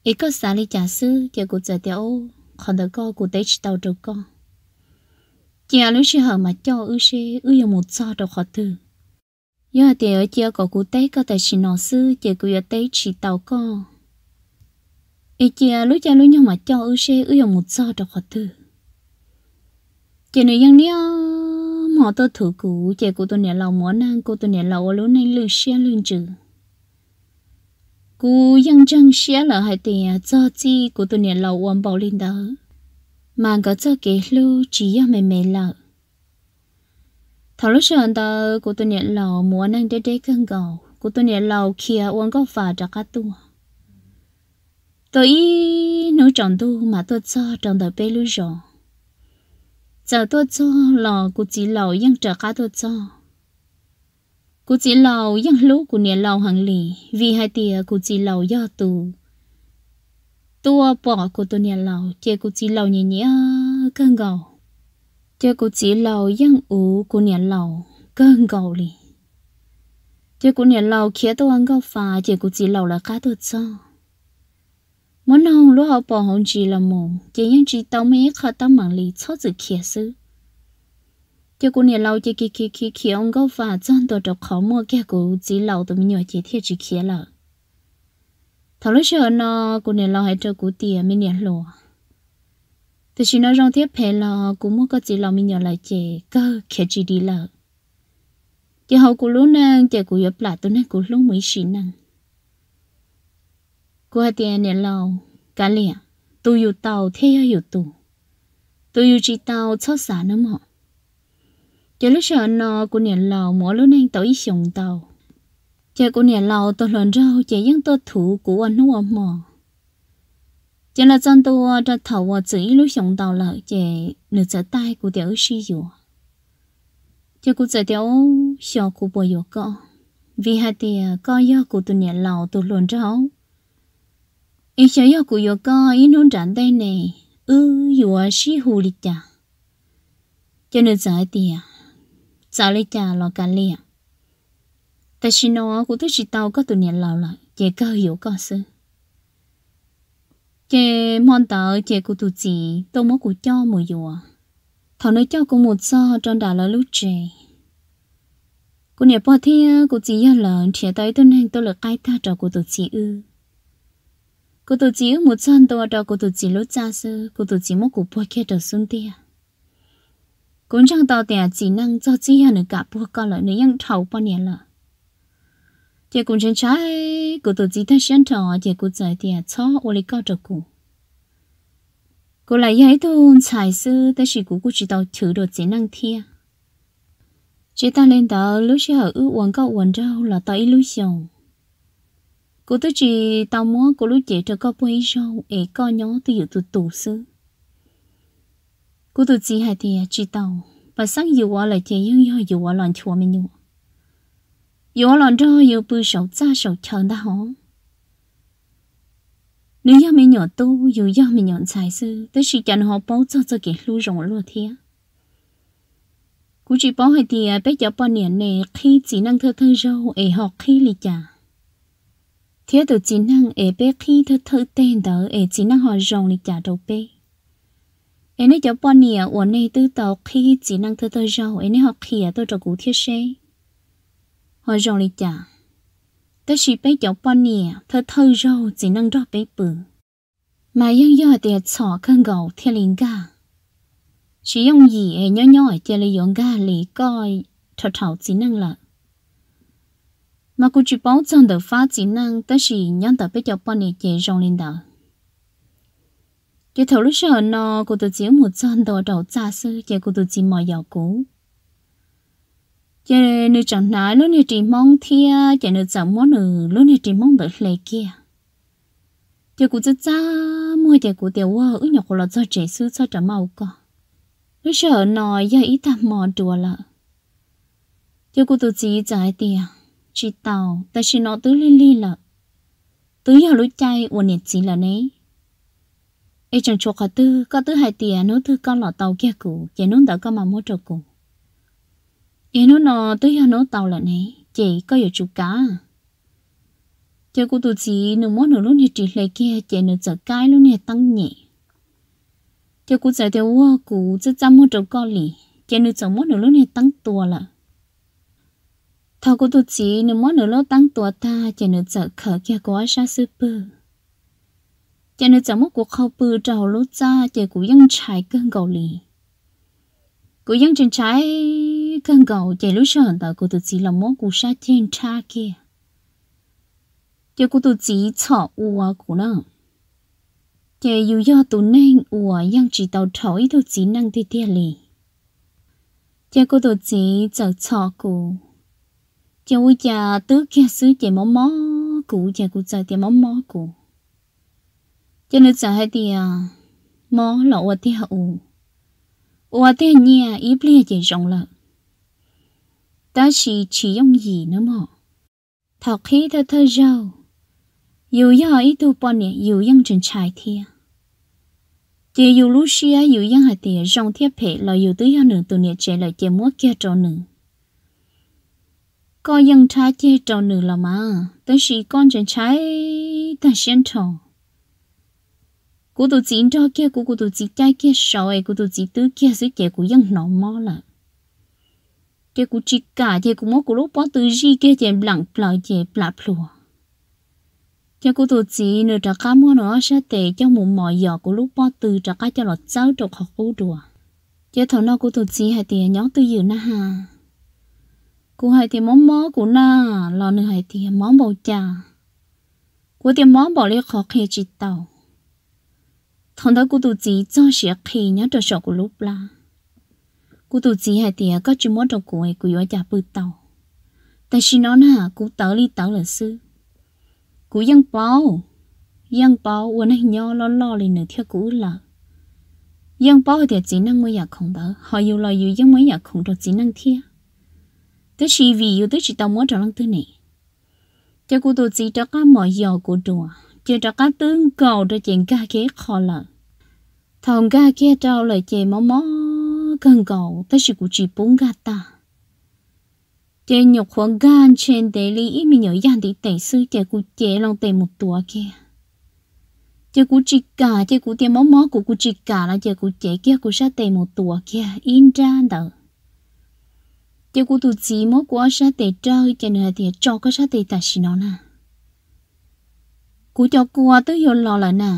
ý có xả lý trả sư kêu cụ giờ tiêu còn đỡ co, cụ tế chỉ tàu trâu con chỉ là lúc chỉ hở mà cho ư xe ư dùng một sao đâu khó thử. giờ thì ở chia có cụ tế, có tài chỉ nó sư chỉ cụ giờ tế chỉ tàu con ý chia lúc cha lúc nhau mà cho ư xe ư dòng một sao đâu khó từ chỉ nếu dân nia họ tôi thử cụ chị của tôi nè lầu món ăn cụ tôi nè lầu lúc này lư xe lưng chữ cụ dân chân xe là hai tiền cho chi của tôi nè lầu ôm bảo lên đó mà có cho cái lưu chỉ là mẹ mẹ lợ thảo lúc sau đó của tôi nè lầu mỏ năng đế đế cân cầu của tôi nè lầu kia uống có phà cho các tu tôi nói chọn tu mà tôi cho trong đời bê lưu rồi. Giờ tôi cho lò của chị lò yên trở cá tôi cho. Của chị lò yên lũ của nhà lò hàng lì, vì hai tìa của chị lò do tù. Tua bỏ của tôi nhà lò chơi của chị lò nhẹ nhẹ, cơn gầu. Chơi của chị lò yên ủ của nhà lò cơn gầu lì. Chơi của nhà lò khía tôi ăn gầu phà chơi của chị lò là cá tôi cho muốn hồng lúc họ bỏ hồng chỉ là mồm chỉ những chỉ tao mấy khó tao mang lì cho dự kia sư cho cô này lâu chỉ kia kia kia kia ông có và chân tổ cho khó mua cái cô chỉ lâu tụi mình nhớ chỉ thiết chỉ kia là thảo lúc sau nó cô này lâu hay cho cô tiền mình nhận lùa thì chỉ nói rằng thiết phải là cô mua cái chỉ lâu mình nhớ lại chỉ, cơ kia chỉ đi là chỉ hậu cô lúc năng chỉ cô nhập lại tụi nè cô lúc mới xí năng cô hai tiền nè lâu cả lẹ tôi yêu tàu thế yêu tù tôi yêu chỉ tàu cho xa nữa mà cho lúc sợ nó cô nè lâu mỗi lúc nên tới ít tàu cho cô nè lâu tôi lần rau chỉ những tôi thủ của anh nó mà cho là chân tôi cho thầu và chỉ lúc sống tàu là chỉ nửa trái tay của tiểu sư dụ cho cô giờ tiểu sợ cô bồi dụ con vì hai tiền coi do của tôi nè lâu tôi lần rau ý sợ yo cụ yo co ý nôn tràn đây nè ư yo si hù li cha cho nên giải tiệt giải li cha lo cả lia ta chỉ nó cụ tôi chỉ tao có tụi nhện lao lại chỉ cơ hiểu có sự chế mòn tờ chế của tụi chị tôi muốn của cho mùi dùa thằng nói cho cũng một sao trong đà là lúc trẻ cô nè bỏ thia cô chỉ là lợn trẻ tới tôi nên tôi là cái ta trò của tụi chị ư cô tụi chị một chân tôi trò của tụi chị lúc cha sư cô tụi chị muốn của bỏ kia trò xuống tia cũng chẳng tao tiền chỉ năng cho chị nữa cả bỏ con lại nữa nhưng thầu bao nhiêu là chị cũng chân trái cô tụi chị thấy sáng trò chị cũng giải tiền cho ô lý cao trò cô cô lại dạy tôi xài sưแต่是cô cũng chỉ tao thử được chỉ năng thiệt chỉ ta lên tờ lúc xe ở ước quần có quần rau là tao ít lúc xong cô tôi chỉ tao muốn cô lúc chị cho có bấy rau để có nhó tôi dự tụi tổ sư cô tôi chỉ hay thì à, chỉ tao. Và sáng giờ qua lại chị nhưng do nhiều qua lần chùa mình nhiều qua lần cho giờ bự sầu cha, sầu chờ đã hổ. Nếu do mình nhỏ tu, dù do mình nhỏ sai sư tới chỉ chẳng họ bảo cho cho cái lưu rộng luôn thế cú chỉ bảo hay thì bây giờ bao niên này khi chỉ năng thơ thơ rau ấy học khi lì chả thiếu từ chỉ năng ấy bé khi thơ thơ tên đó ấy chỉ năng họ rong lịch trả đầu bé ấy này cho bao niên ở này tư tàu khi chỉ năng thơ thơ rau ấy này học khi à tôi cho cú thiết xe họ rong lịch trả tới chỉ bé cháu bao niên thơ thơ rau chỉ năng rõ bé bự. Mà yên do để chọn cơn gầu thiên linh ga chỉ dùng gì ấy nhỏ nhỏ chỉ là dùng gà, lì coi thọ thảo chỉ năng lợi mà cô chỉ bảo rằng được phát triển năng, tới chỉ nhận được bây giờ bọn này chỉ rong lên đó. Cái thầu lúc sau, nó, cô tự chỉ một chân đồ đầu cha sư chỉ cô tự chỉ mọi giàu cũ. Chỉ nữ chẳng nói lúc này chỉ mong thia chỉ nữ chẳng muốn nữ lúc này chỉ mong được lệ kia. Chỉ cô tự cha mua chỉ cô tiểu hoa, ước nhọc là cho trẻ sư cho trả mau con lúc sau, nó giờ ít tham mò đùa lợ. Giờ cô tự chỉ giải tiền chỉ tàu ta chỉ nó tứ li li là, tứ giờ lối chay uốn nhiệt gì là nấy. Ấy chẳng cho cả tư có tư hai tiền nó tư con lọ tàu kia cũ, chỉ nó đã có mà mua cho cũ. ấy nó nó tứ giờ nó tàu là nấy. Chỉ có giờ chụp cá. Chờ cô tụi chỉ nửa món nửa lúc này chỉ lấy kia chỉ nửa giờ cái lúc này tăng nhẹ. Chờ cô giờ theo qua cụ chứ chăm mua trâu con lì. Cho nửa giờ món nửa lúc này tăng tua là thầu cô tu chỉ nếu muốn nửa lúc tăng tuổi ta chỉ nửa chợ khở kia có sa sư bự chỉ nửa chợ mốt cuộc khâu bự trầu lúc cha chỉ cụ dân trái cơn gầu lì cụ dân trên trái cơn gầu chỉ lúc sau tờ cô tu chỉ là muốn cụ sa trên cha kia chỉ cô tu chỉ chọ ua cụ nữa chỉ dù do tụ nên ủa yang chỉ tàu thổi ít chỉ năng thi tia lì chỉ cô tu chỉ chợ cho cô cha ui cha tứ kia sứ cha mó mó cụ cha cụ chờ tia mó mó cụ. Cho nên chờ hay thì à, mó lọ ua tia hậu ua tia nhia ít à, lia cha rộng lợ. Ta chỉ chỉ dùng gì nữa mà thảo khí thơ thơ rau. Dù do ít tu bọn nè, dù yang chân trái thiệt chỉ dù lúc xưa dù yang hạt thì trong thiết phệ là dù tứ hơn nữa tụi nè trẻ lại chỉ múa kia trâu nữa có dân trái chê trâu nữ là mà tới chỉ con chân trái ta xuyên trâu cú tụ chỉ cho kia cú cú tụ chỉ trái kia sau ấy cú tụ chỉ tứ kia dưới kia cú dân nó mò là kia cú chỉ cả kia cú mò cú lúc bỏ từ gì kia chèm lặng lại chỉ lạp lùa cho cô tụt chỉ nửa trả cá mua nó sẽ tệ cho một mọi giọt của lúc bao từ trả cá cho lọt cháu trọc học cô đùa cho thằng nó cô tụt chỉ hai tiền nhóm tư dự na hà cú hay thì món mó của na, lò nữa hay thì món bầu trà. Cú thì món bỏ lấy khó khăn chỉ tàu. Thằng đó cú tụ chỉ cho sẽ khi nhớ cho sợ cú lúc la. Cú tụ chỉ hai thì có chỉ món trong cú ấy cú yếu trà bự tàu. Tại sao nó na cú tớ đi tớ là sư. Cú dân bao dân bao quên hay nhớ lo lo lên nữa theo cú là. Dân bao thì chỉ năng mới giờ không đỡ họ yêu lo yêu dân mới giờ không được chỉ năng thiệt tới chỉ vì yêu tới chỉ tao muốn trở năng thứ này. Cho cô tôi chỉ cho các mọi giờ của đùa cho cho các tướng cầu cho chuyện ca kế khó là thằng ca kia trao lời chè mó mó cần cầu. Thế chỉ của chỉ bốn gà ta. Chế nhục khoảng gan trên để lý ý mình nhớ yan thì tẩy sư chế cụ chế lòng tẩy một tuổi kia chị cú chỉ cả chị cú tiền mó mó của cô chỉ cả là chị cú chế kia của sát tề một tuổi kia in ra đâu tiêu cụ tụ chỉ mó của sát tề chơi chị nữa thì cho có sát tề ta xí nó nè. Cụ cho cú tới hiểu lo là nè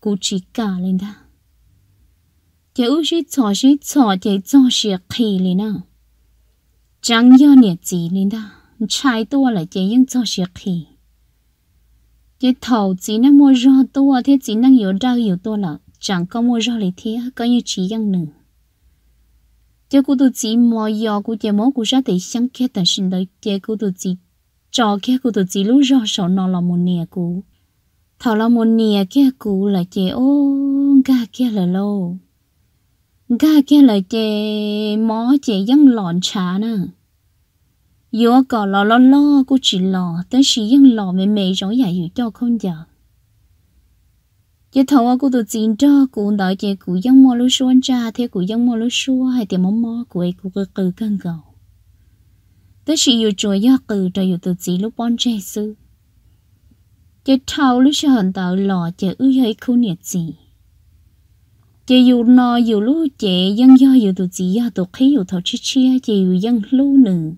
cụ chỉ cả lên ta. Chị ước sĩ cho sĩ cho chị cho sĩ khí lên nè. Chẳng nhớ nhiệt gì lên ta trái tua là chị nhưng cho sĩ khí chỉ thầu chỉ năng mua rau tua, thế chỉ năng nhiều rau nhiều tua là chẳng có mua rau lấy thế có như chỉ yang nữa chỉ cô tu chỉ mua yo cô chỉ mua cô ra để sáng kia tại sinh đời chỉ cô tu chỉ cho kia cô tu chỉ lúc rau sầu nó là một nè cô thầu là một nè kia cô là chỉ ô ga kia là lâu ga kia là chỉ mó chỉ yang lọn trà nữa yo có lo lo lo cô chỉ lo tới chỉ yên lo mẹ mẹ rồi giải hiểu cho không giờ giờ thầu cô tụi chín cho cô đợi chị cô yên mua lúc xuân cha theo cô yên mua lúc xuân, hay tiền mắm mò cô ấy cô cứ cứ cân cầu tới chỉ yêu chuối ya cứ rồi yêu tụi chín lúc bon trẻ sư giờ thầu lúc sau hận tàu lò chờ ư hay khu nhiệt gì giờ yêu nó yêu lú chị yên do yêu tụi chín ya tụi khí yêu thầu chi chia chị yêu yên lú nữa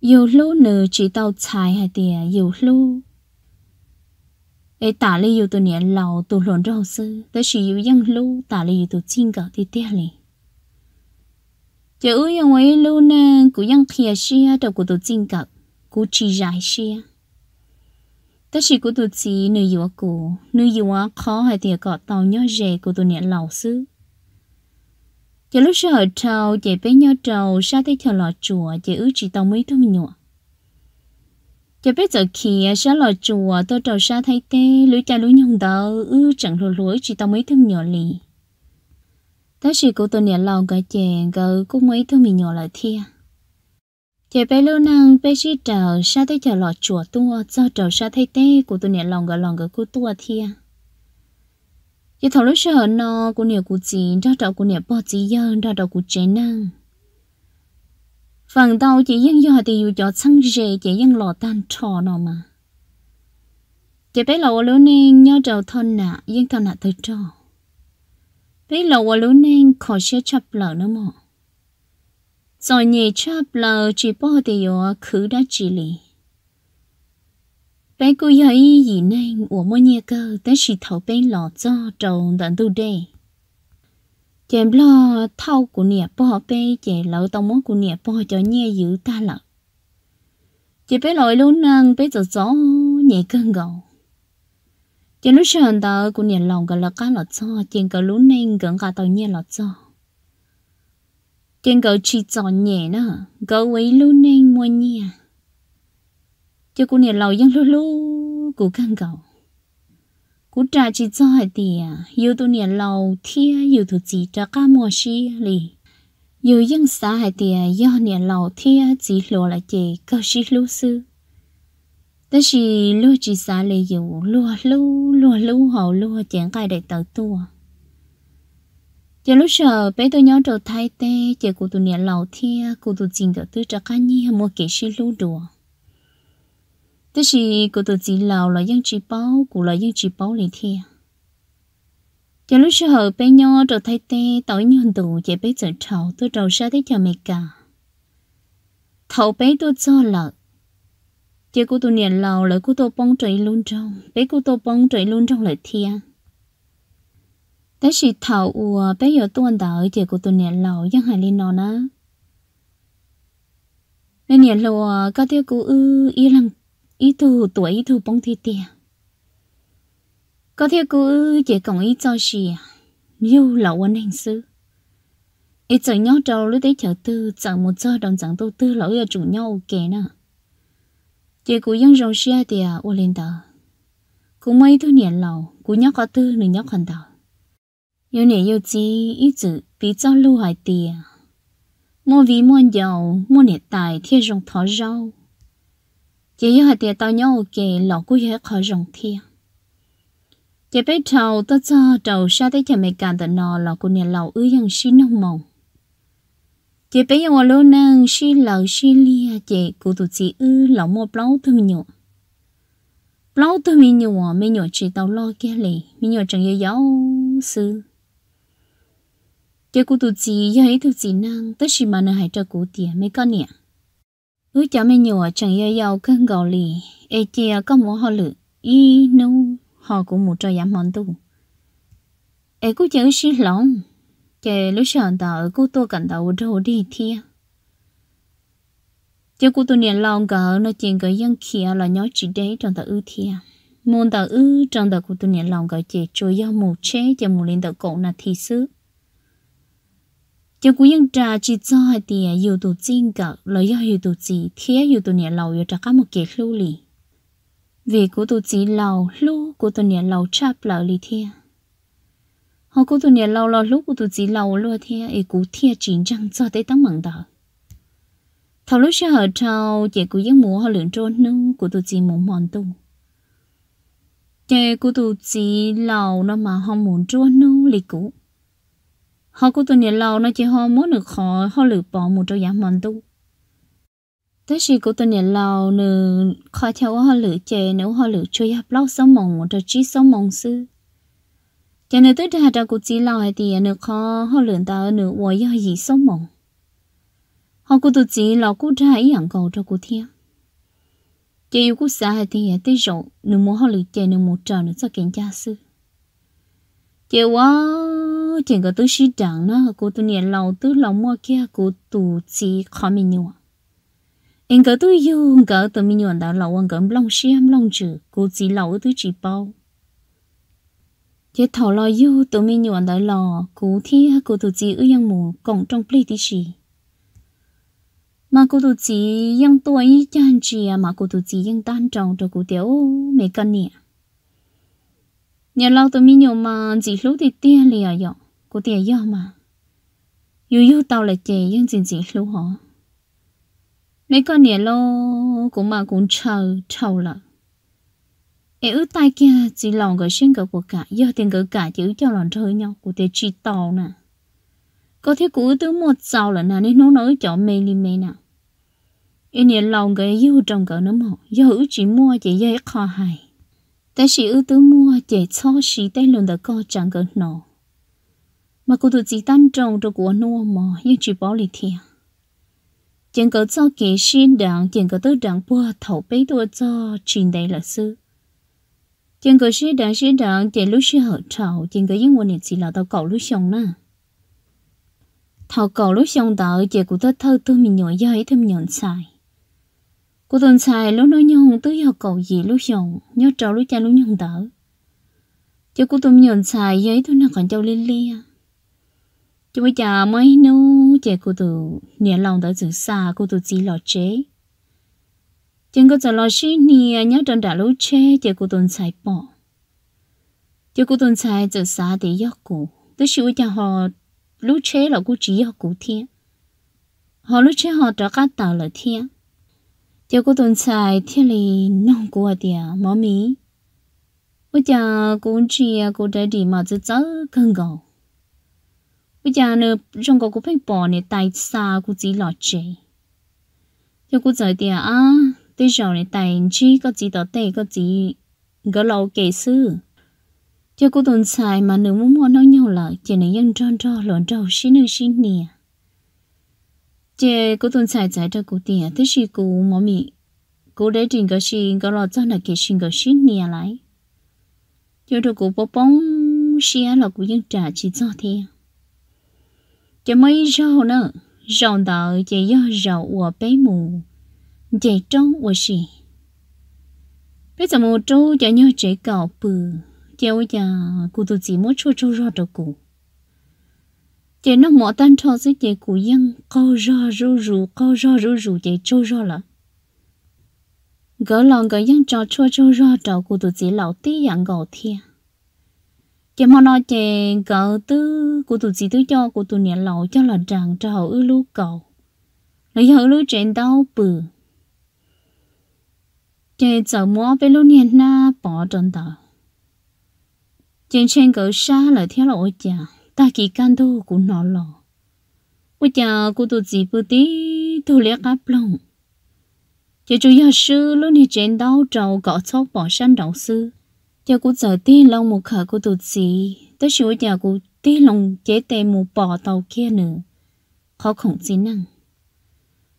yêu lú nờ chỉ tàu xài hay tiề yêu lú ấy tả lý yêu tụ niệm lầu tụ lộn rau sư. Tới chỉ yêu dân lưu, tả lý yêu tụ chinh gạo thì tiếc lì. Chờ ưu yêu ấy lưu nè cụ yang kia xia đầu cụ tụ chinh gạo cụ chỉ giải xia. Tới chỉ cụ tụ chỉ nữ yêu cụ nữ yêu khó hay thì có tàu nhớ rề cụ tụ niệm lầu sư. Giờ lúc sợ trâu chị bé nhớ trâu sao thấy theo lọ chùa chị ưu chỉ tàu mấy thôi nhọ chị biết giờ kia à, sẽ lo chùa, tôi trâu sa thay tê lưỡi cha lưỡi nhung đầu ư, chẳng lùi lưỡi chỉ tao mấy thương nhỏ lì. Ta chỉ cô tôi nhẹ lòng cái chèn gờ cũng mấy thương mình nhỏ lại thia. Chị bé lưu năng, bé chỉ trâu sa tới theo lo chùa tua cho trâu sa thay tê của tôi nhẹ lòng gờ lòng gờ cô tua thia. Giờ thầu lúc sợ nó của nhiều của chị ra đầu của nhiều bỏ chỉ dân ra đầu của chế năng. Vâng, phần đầu chỉ dân do thì dù cho xăng rề chỉ dân lò tan trò nó mà. Chỉ bé lò lúa nên nhớ trầu thân nạ dân thân nạ tới trò. Bé lò lúa nên khó sẽ chấp lờ nữa mà. Rồi nhị chấp lờ chỉ bỏ thì dù khứ đã chỉ lì. Bé cô ấy gì nên của mua nhà cơ, tới chỉ thầu bên lò cho trầu tận tu đây chém lo thâu của nè bỏ bê, chè lỡ tông món của nè bỏ cho nhẹ giữ ta lợ. Chị bé lội luôn năng bé cho gió, nhẹ cơn gầu. Chị lúc sờn tờ của nè, lòng cái là cá lọt cho chị cờ lúc nên gần cả tàu nhẹ lọt cho chị cờ chỉ cho nhẹ nữa cờ ấy lúc nên mua nhẹ. Cho của nè lầu dân lú lú của cơn gầu cú trả chỉ cho hai tỷ à yêu tôi nè lâu thia yêu tôi chỉ trả cả mua xí lì yêu dân xã hai tỷ à do nè lâu thia chỉ lo lại chị cơ xí lưu sư đó là lúa chỉ xã lì yêu lúa lú lúa lú hậu lúa chẳng cái để tự tua giờ lúc sợ bé tôi nhớ trở thay tê giờ cô tôi nè lâu thia cô tôi chính cái tôi trả cả nhi mua kỹ xí lú đùa thế là cô tự chỉ lào là dân chỉ báo cụ là dân chỉ báo này thia cho lúc sau hở bé nhỏ rồi thay tê tối nhon tù chỉ bé giờ trầu, tôi trầu ra tới cho mẹ cả. Thầu bé tôi cho lợ chỉ cô tôi niệm lào lại cô tôi bông trời luôn trong, bé cô tôi bông trời luôn trong lời thia thế thì thầu ua bé giờ tuần đợi chỉ cô tôi niệm lào, dân hải lên nó nè nên niệm lùa, có tiêu cô ư y lăng ít thu tuổi ít thu bông thi tiền có thể cô chỉ còn ít cho gì yêu lậu anh hình sư. Ít giờ nhau trâu lúc đấy chờ tư chẳng một giờ đồng chẳng đầu tư lậu ở chủ nhau kể nè chỉ cô dân rong xe thì à ô lên tờ. Cô mấy thứ niệm lầu cô nhóc có tư nữa nhóc còn tờ. Yêu niệm yêu chi ít chữ bị cho lưu hải tiền mua vì mua giàu mua niệm tài thiên rong thỏ rau chỉ yêu hạt tiền tao nhau kề lọ cú hết khó rộng thiên chỉ biết trầu tao cho trầu sa tới chả mày cả tận nọ lọ cú nhà lọ ư yang xin nông mộng chỉ biết yêu lô năng xin lọ xin lia chỉ cú tụ chỉ ư lọ mua plau thương nhọ lâu tôi mình nhiều mình nhiều chỉ tao lo kia lì mình nhiều chẳng yêu giáo sư chỉ cụ tụ chỉ yêu ấy tụ chỉ năng tất chỉ mà nó hay cho cụ tiền mấy con nhỉ ứ cháu mẹ nhiều chẳng yêu yêu cơn gạo lì. Ê chia có muốn họ lự. Y nu họ cũng một trò giảm món tu ê cũng chớ xí lòng chè lúc sáng tao cụ tôi cần tao đâu đi thiệt cho cô tôi niệm lòng cả nó chuyện cái dân kia là nhớ chỉ đấy trong tạo ư thia. Môn tạo ư trong tạo cô tôi niệm lòng cả chè cho yêu một chế cho một lên tạo cổ là thì sư chúng cũng dân trà chỉ cho hai tiền yếu tổ chính cả lợi yêu yêu tổ chỉ thế yếu tổ nhà lòng yếu trả cả một cái lưu lì. Vì cô tôi chỉ lâu lưu cô tôi nhà lòng chắp lại lì thia. Họ cô tôi nhà lâu là lúc cô tôi chỉ lâu luôn thia ấy cô thia chính chẳng cho tới tấm mừng đó thầu lúc sau thầu chị cũng giống mùa họ lượng trôn nu của tụi chị muốn mòn tu. Chị của tụi chị lâu nó mà không muốn trôn nu lì cũ họ cũng tuần nhà lâu nó chỉ họ muốn được khó họ lựa bỏ một trong giảm mòn tu tới khi của tuần nhà lâu nữa khó theo họ lựa chị nếu họ lựa chơi hấp lâu sống mong một trong chỉ sống mong sư cho nên tới đây của chị lâu hay thì nữa khó họ lựa tao nữa ủa gì sống mong họ cũng tự chỉ lâu cũng trai ý hàng cầu cho cô thiên chỉ yêu cũng xa thì tới rồi nếu muốn họ lựa chơi nếu một trò nữa cho kiện cha sư chỉ quá tôi chỉ có tôi suy rằng nó cô tôi nhẹ lâu tôi lâu mua kia cô tụ chỉ khó mình nhua anh có tôi yêu có tôi mình nhua đó lâu anh có lòng xiêm lòng chữ cô chỉ lâu tôi chỉ bao chế thầu lo yêu tôi mình nhua đó lâu cô thi cô tụ chỉ ư yang mù cộng trong plei tí gì mà cô tụ chỉ yang tôi chan chi mà cô tụ chỉ yang tan trọng cho cô tiểu mấy cái nhỉ nhà lâu tôi mình nhiều mà chỉ lúc thì tiền liền rồi của tiền do mà yêu yêu tao là chị nhưng chính chính lưu họ mấy con nè lo cũng mà cũng chờ chờ là em ước tay kia chỉ lòng cái sinh cờ của cả do tiền cờ cả chữ cho lòng chơi nhau của tiền chỉ tao nè có thể của tứ một sau là nà nên nó nói cho mê li mê nè em nè lòng cái yêu trong cờ nó mỏ yêu chỉ mua chỉ dây khó hài ta chỉ ước mua chỉ cho xí tay luôn đã co chẳng cờ nọ mà cô tụi chỉ tan trong cho của nó mà nhưng chỉ bỏ lì thiệt chẳng có cho cái xin đảng chẳng có tới đảng bùa thầu bấy đua cho chuyện đây là sư chẳng có xin đảng xin đảng chẳng lúc xin hợp trào chẳng có những nguồn đề chỉ là tao cậu lúc xong nè thầu cầu lúc xong tờ chị có tới thơ tôi mình nhỏ dây thêm nhọn xài cô tuần xài lúc nói nhung tới học cầu gì lúc xong nhớ trâu lúc cha lúc nhung tờ chị của tôi nhọn xài giấy tôi nào còn châu liên lia chú bây giờ mới nu chè cô tôi nhẹ lòng tới từ xa cô tôi chỉ lo chế. Chừng có giờ lo xí nè, nhớ trong đã lú chế chè cô tuần xài bỏ chè cô tuần xài từ xa thì cô cụ. Chú bây giờ họ lú chế là cô chỉ họ cụ thiên họ lú chế họ trả cá tàu là thiên chè cô tuần xài thiên lì nông của địa mỏ mì. Bây giờ cô chỉ cô đã đi mà chỉ chớ cần gạo bây giờ nữa trong cô cũng phải bỏ này tại sao cũng chỉ lo chế giờ cũng giờ địa à tới giờ này tại chỉ có chỉ đó đây có chỉ có lâu kể sư cho cô tồn xài mà nếu muốn mua nói nhau lại chỉ nên dân tròn tròn lộn trâu xin nữ xin nè. Chị, cô tồn xài giải cho cô tiền, thế thì cô mỏ mì cô để trình cái xin cái lo cho là cái xin cái xin nè lại. Cho được cô bố bóng xia là cô dân trả chỉ cho thiệt chỉ mấy rau nữa rau đào chỉ do rau của bé mù. Chỉ trong của gì bây giờ mù trâu chỉ nhớ chỉ cào bự. Chỉ cháu già cụ tụi chỉ muốn chua chua ra được cụ chỉ nó mỏ tan cho sẽ chỉ cụ yên câu ra ru ru câu ra ru ru chỉ chua ra là gỡ lòng gỡ yên cho chua chua ra được cụ tụi chỉ lão tí dạng gạo thia chị mà nói chị gỡ tư của tụi chị tư cho, của tụi nhà lão cho là rằng cho hậu ư lú cầu lấy hậu lú trên đau bự. Chị sợ mua về lúc niên na bỏ trên tờ. Trên trên cỡ xa là theo lộ chả ta kỳ can thu của nó lò. Ôi chả của tụi gì bự tí thu lẽ cáp lòng chỉ chủ yếu sư lúc này trên đau trầu gõ chóc bỏ săn đầu sư giờ cũng giờ tí lòng một khởi của tụt gì tới sửa giờ cũng tí lòng chế tệ một bỏ tàu kia nữa khó khổng gì năng.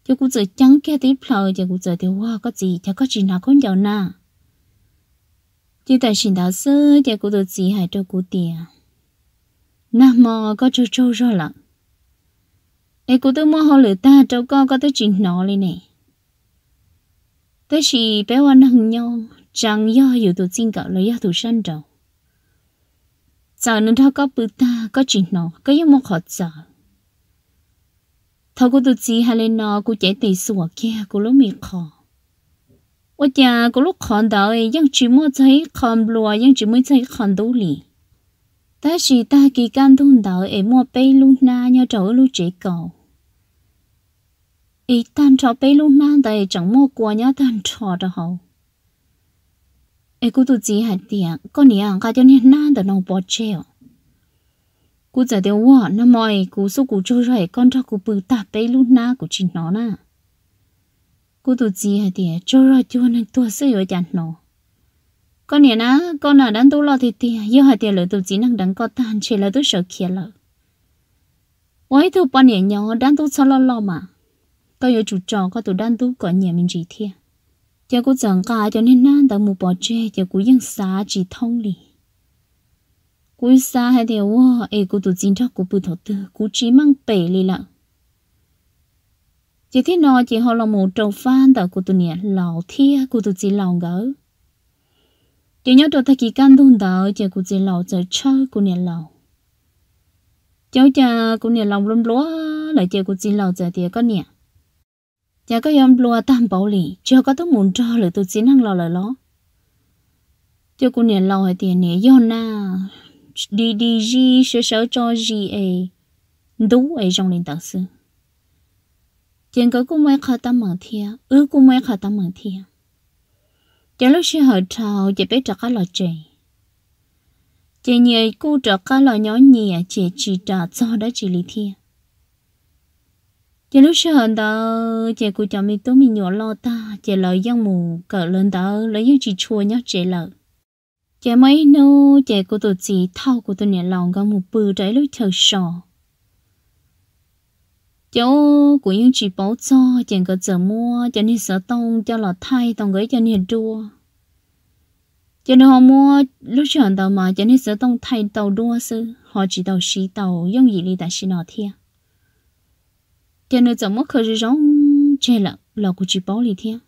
Giờ cũng giờ trắng kia tí lời giờ cũng giờ thì hoa có gì cho có gì nào con giàu na. Chỉ tại xin đạo sư giờ cũng tụt gì hay cho cũng tiền nam mô có chỗ cho rồi lận ai cũng tôi mua hoa lửa ta cho con có tới chuyện nó lên này tới khi bé hoa năng nhau rằng do dù tụi xin cậu lấy do tụi sân rồi giờ nó đâu có bự ta có chuyện nó có những một họ giờ thâu cô tụi chị hay lên nó cô chạy tỷ sủa kia cô lúc miệng khó ở nhà cô lúc khó đó ấy những chuyện mới thấy khó lùa những chuyện mới thấy khó đủ lì ta chỉ ta kỳ can thun đó ấy mua bê luôn na nhau trở lúc trẻ cầu ý tan trò bê luôn na đây chẳng mua qua nhau tan trò đâu ai cũng tụt chỉ hạt tiền con nè ăn cho nên nan đó nông bỏ treo cú giờ điều wa nó mày cú số cú chơi rồi con cho cú bự ta bấy lúc na cú chỉ nó na cú tụt chỉ hạt tiền chơi rồi chơi nên tua sẽ rồi chán nó con nè na con nào đang tu lo thì tiền yêu hạt tiền lỡ tụt chỉ năng đang có tan chỉ là tôi sợ kia lỡ ôi thu bọn nè nhỏ đang tu sao lo lo mà có yêu chủ trò có tụi đang tu có nhà mình chỉ thiệt giờ cô chẳng cả cho nên nan đã mua bỏ chê giờ cô yên xa chỉ thông lì cô xa hay điều wa ấy cô tụ chính cho cô bự thọ tư cô chỉ mang bể lì lận chỉ thế nó chỉ họ là một trâu phan tại cô tụ nhẹ lão thia cô tụ chỉ lão gỡ chỉ nhớ cho ta kỳ can thun đạo chỉ cô chỉ lão chơi chơi cô nhẹ lão cháu cha cô nhẹ lòng lum lúa lại chỉ cô chỉ lão chơi thì có nhẹ giờ có yom lúa tam bảo lì chưa có tôi muốn cho lời tôi chỉ năng lo lời lo cho cô nè lo hay tiền nè yon na, đi đi gì sợ sợ cho gì ấy đủ ấy trong linh đạo sư. Tiền có cũng mới khá tâm mở thia, ư cũng mới khá tâm mở thia. Giờ lúc xưa hỏi trào giờ biết trả lời trẻ chị nhớ cô trả cá lo nhỏ nhẹ à, chị chỉ trả cho đó chỉ lý thia chỉ lúc sau đó chị cũng cho mình tôi mình nhỏ lo ta, chị lời giang mù, cỡ lên đó lấy những chị chua nhóc chị lợ. Chị mấy nô, chị của tôi chỉ thao của tôi nhẹ lòng có một bự trái lúc chờ sò. Cháu của những chị bảo cho, chị có giờ mua, cho nên sợ tông, cho là thay, tông gửi cho nên đua. Cho nên họ mua, lúc chọn tàu mà, cho nên sợ tông thay tàu đua sư, họ chỉ tàu xí tàu dùng gì đi tại xí nọ thiệt tiền nó chẳng mất khởi gì giống chê là là của chị bảo lì thiên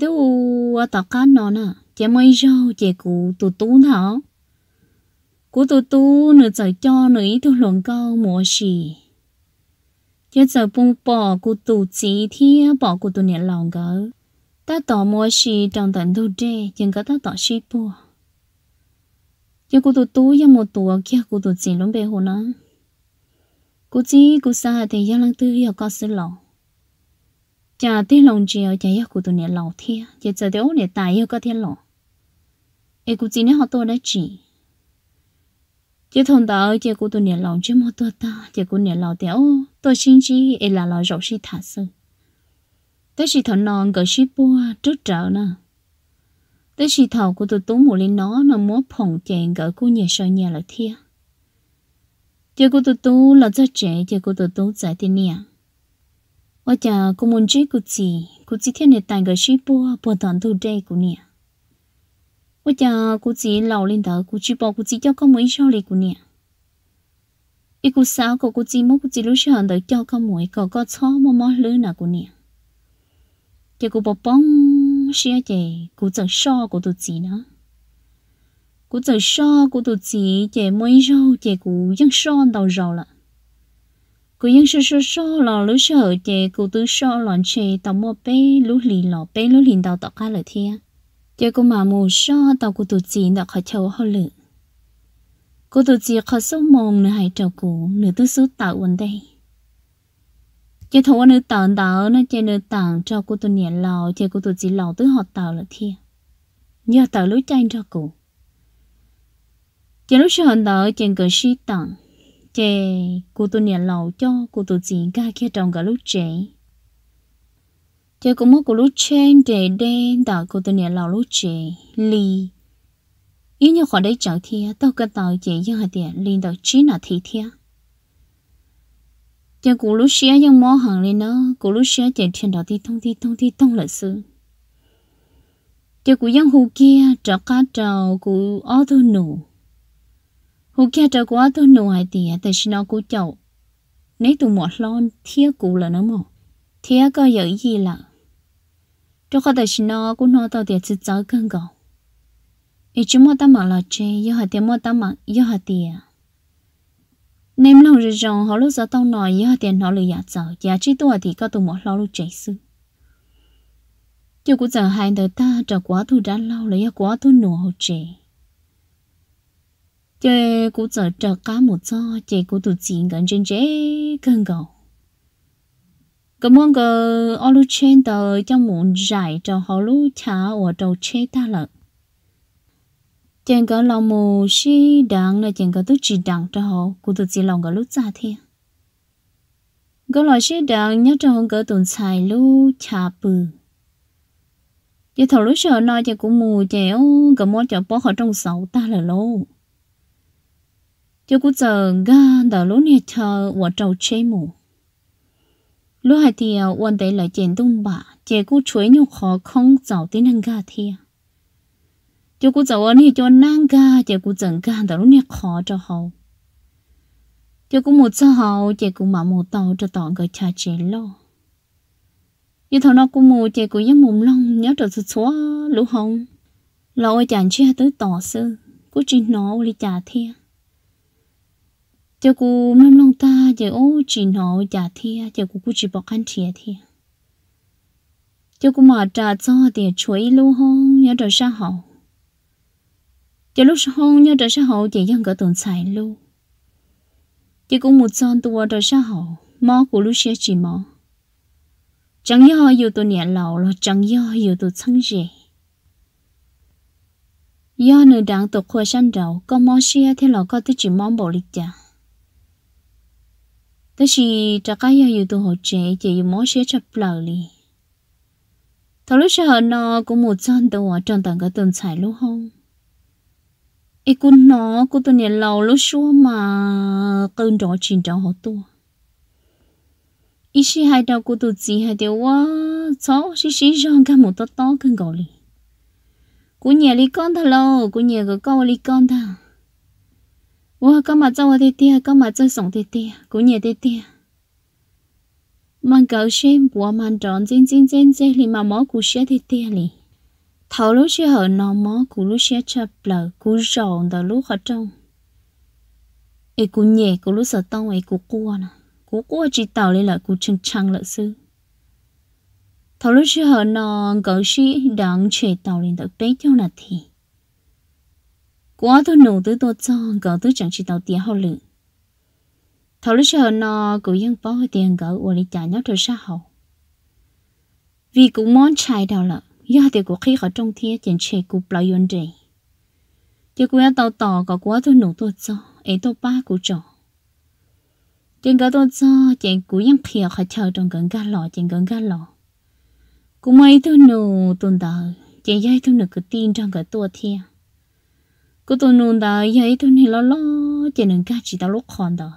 đâu ở tạc cá nó nè chị mới rau chị cụ tụ tú thảo cụ tụ tú nữa giờ cho nữa ít thôi luận câu mùa gì chị giờ bung cụ tụ chỉ thiên bỏ cụ tụ nhẹ lòng gỡ ta tỏ mùa gì trong tận thu tre chừng có ta tỏ ship bùa cụ tụ tú với một tụ kia cụ tụ chỉ luôn bề hồ nó cú chỉ cú xa thì gia lăng tư yêu có sự lọ chả tin lòng chiều chả yêu cú tụi nè lọ thia chỉ chờ để ôn để tài yêu có thiên lọ ê cú chỉ nè họ tôi đã chỉ chỉ thông đó chỉ cú tụi nè lọ chứ mà tôi ta chỉ cú nè lọ thì tôi xin chi, ê là lọ rộng si thả sự. Tới si thằng non gỡ si bua, trước trở nè. Tới si thầu của tụi tú mù lên nó nó múa phồng chèn gỡ cú nhà sợi nhà là thia giờ cô tụt tú là rất trẻ giờ cô tụt tú giải thế nè và chả cô muốn chơi cô gì, cô chỉ thiên này tài cái ship bùa bùa toàn thu đây cô nè và chả cô chỉ lão lên đó cô chỉ bảo cô chỉ cho con mấy sao đi cô nè ít cô sao cô cô chỉ muốn cô chỉ lúc sau đợi cho con mấy có có chó mà mà lứa nào cô nè giờ cô bảo bông xia chị cô chẳng so cô tụt chỉ nữa cụ tự so cụ tụt chỉ chè mấy rau chè cụ dân so đầu rồi là cụ dân so so so, lò lú sợ chè cụ tứ so lòn chè tàu mua bé lú lì, lò bé lú lì đầu tàu cá lời thia. Chè cụ mà mù so, tàu cụ tụt chỉ đã khỏi châu hơn lự. Cụ tụt chỉ khỏi số mông nửa hải châu cụ nửa tứ số tàu quần đây. Chè thua nửa tàu tạo nó chè nửa tàu cho cụ tụt nhẹ lò chè cụ tụt chỉ lò tứ họ tạo lời thia. Nhờ tàu lú tranh cho cụ chỉ lúc sau đó trên cái sĩ tặng chỉ cô tôi nhận lâu cho cô tôi chỉ ca kia trong cái lúc trẻ giờ cũng mất của lúc trên để đen đảo cô tôi nhà lầu lúc trẻ lì ý như khỏi đấy trở thì tao cái tàu chỉ do hạt tiền liên đầu chỉ là thị thiệt giờ của lúc xưa ยัง mò hàng lên nó của lúc sáng chỉ thiên đạo thi thông thi thông thi thông là sự giờ của yang hồ kia trở cá trầu của ở thu nụ hồ kia trở quá tôi nụ hay thì tại sao nó cố chậu? Nếu tụi mọt lon thiệt cụ là nó mà thiệt có dở gì là cho khó tại sao nó cũng nó tao thì chỉ cháu cân gạo ý chúng mọt ta mạng là chê, do hạt tiền mọt ta mặc do hạt tiền nếu lòng rồi rong họ lúc giờ tao nói, do hạt tiền nó lười giả giờ giả chỉ tôi thì có tụi mọt lo lúc chạy sư chú cũng giờ hai đời ta trở quá thu đã lâu lấy quá thu nụ hậu trẻ chứ cũng giờ trở cá một do chị cũng tụt chín gần trên chế cơn gạo cái món cái ở lúc trên tờ trong muốn giải cho họ lúc thả ở đầu chế ta lợn chàng cái lòng mù xí đắng là chàng cái tôi chỉ đặng cho họ cũng tôi chỉ lòng cái lúc ra thế cái loại xí đặng nhớ cho họ cái tuần xài lúc chả bự giờ thầu lúc sợ nói chàng cũng mù chéo cái món chả bỏ họ trong sầu ta là lâu cho cũng giờ ga đã lúc nè chờ và trâu chế mù. Lúc hai thì วัน đấy lại chèn tung bả chè cú chuối nhau khó không giàu tới năng ga thì chế cú giờ anh cho năng ga chè cú giờ ga đã lúc nè khó cho hậu. Chế cú một sao hậu chè cú mà một tàu cho tàu người cha chế lo. Như thằng nó cũng mù, chịu cú giống mồm lông nhớ trở sự xóa lũ hồng. Lâu chẳng chia tới tỏ sư cú chỉ nó đi trả thiệt giờ cô năm lòng ta giờ ô chỉ nó giả thia giờ cô cứ chỉ bỏ khăn thia thia. Giờ cô mà trả cho thì chuối lu hông, nhớ trở sa hậu. Giờ lúc hông, nhớ trở sa hậu, chỉ dân cái tồn xài lu giờ cô một son tua trở sa hậu mò của lúc xưa chỉ mò chẳng do yêu tôi nhẹ lầu là chẳng do yêu tôi thân gì do nơi đáng tục khoa sanh đầu có mò xe thì là có tới chỉ mong bộ lịch chả thế thì chắc cái chỉ đi thầu lúc nó cũng một chân đồ trong tầng cái tuần xài lúc không? Ý cũng nó cũng tôi nhận lâu lúc xưa mà cơn đó chuyện đó họ tua ý sĩ hai đầu của tôi chỉ hai điều quá cháu sĩ sĩ rong cả một to to cơn gọi nhà con thật lâu cũng nhà cái câu lý con thật wow có mà cho tôi tia có mà cho sống tôi tia cũng nhẹ tôi tia mang cầu xem bùa mang tròn trên trên trên trên thì mà mỏ cú xe tôi tia li thầu lúc xe hở nó mỏ cú lúc xe chập lờ cú ròn từ lúc ở trong ấy cú nhẹ cú lúc sợ tông ấy cú cua nè cú cua chỉ tàu lên là cú chân trăng lợi sư thầu lúc xe hở nó cầu xe đang chạy tàu lên được đấy cho là thì quá tôi nổ tới tôi cho gỡ tôi chẳng chỉ tàu tiền hậu lự thầu lúc chờ nó cũng yên bỏ tiền gỡ ở đi trả nhớ thời sao hậu. Vì cũng món chạy đâu lợ, do thì của khi ở trong thiên chẳng chỉ cũng bao nhiêu gì chứ cũng tàu tỏ có quá tôi nổ tôi cho ấy tôi ba cũng cho chẳng gỡ tôi cho chẳng cũng yên kia khỏi chờ trong gần ga lò chẳng gần ga lò cũng mấy tôi nổ tuần đời chẳng dây tôi nổ cái tin trong cái tua thiên cô tôi nôn đã vậy tôi này lo lo chỉ nên cá chỉ tao lúc còn đó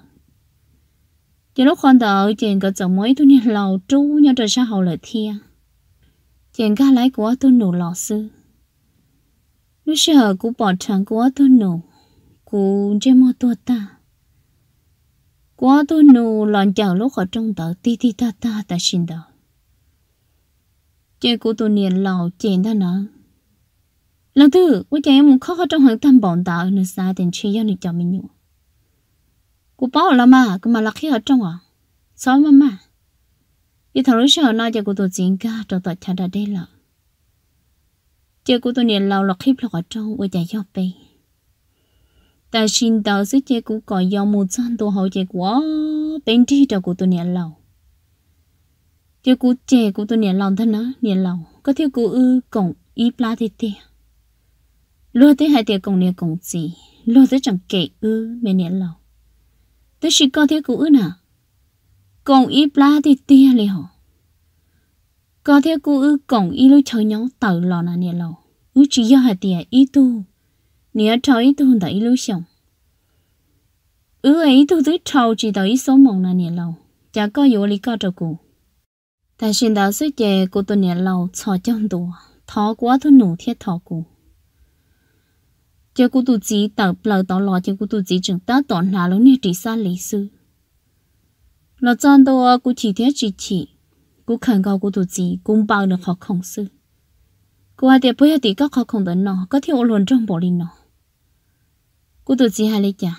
chỉ lúc còn đó chỉ có chồng mới tôi này lầu chú nhau trời sao hậu lợi thia chỉ cá lấy của tôi nổ lò sư lúc sợ cũng bỏ trắng của tôi nổ cũng chỉ mua tôi ta của tôi nổ lòn chào lúc ở trong đó ti ti ta ta ta xin đó chỉ của tôi niệm lầu chỉ ta nói lần thứ tôi em một khó trong hàng tam bọn tạo nữa xa tiền chi yêu nên cho mình nhủ cô bảo là mà cú mà là khi ở trong à? Sao mà mà. Vì thằng lúc sau nói cho cô tôi diễn ca cho tôi cha đã đây là. Chơi cô tôi nhìn lâu là khi là ở trong tôi chạy yêu bê ta xin tao sẽ chơi cú có do một chân tôi hậu chơi quá bên đi cho cú tôi nhìn lâu chơi cú chơi cú tôi nhìn lâu thân á nhìn lâu có thiếu cú ư, cổng y pla thì tiền lúa tới hai tiệc cùng nia cùng gì lúa tới chẳng kể ư mẹ nhớ lâu tới chỉ có thế cũ nào còn ít lá thì tia li hả có thế cũ ư còn ý lúc chơi nhau tờ lò nà nè lò ư chỉ do hai tiệc ý tu nè chơi ý tu tại ý lúc xong ư ấy tu tới trâu chỉ tới ý số mộng nà nè lò chả có yếu lý có cho cô tại cho cô tu chỉ tập lời tỏ lo cho cô tu chỉ chúng ta tỏ nào lúc này chỉ xa lý sư lo chân đồ cô chỉ thế chỉ chỉ cô khẩn cầu cô tu chỉ cũng bao được khó khổng sư cô hai tiệp bây giờ các khó khổng đến nó có thể luôn trong bộ đi nó cô tu chỉ hai lấy chả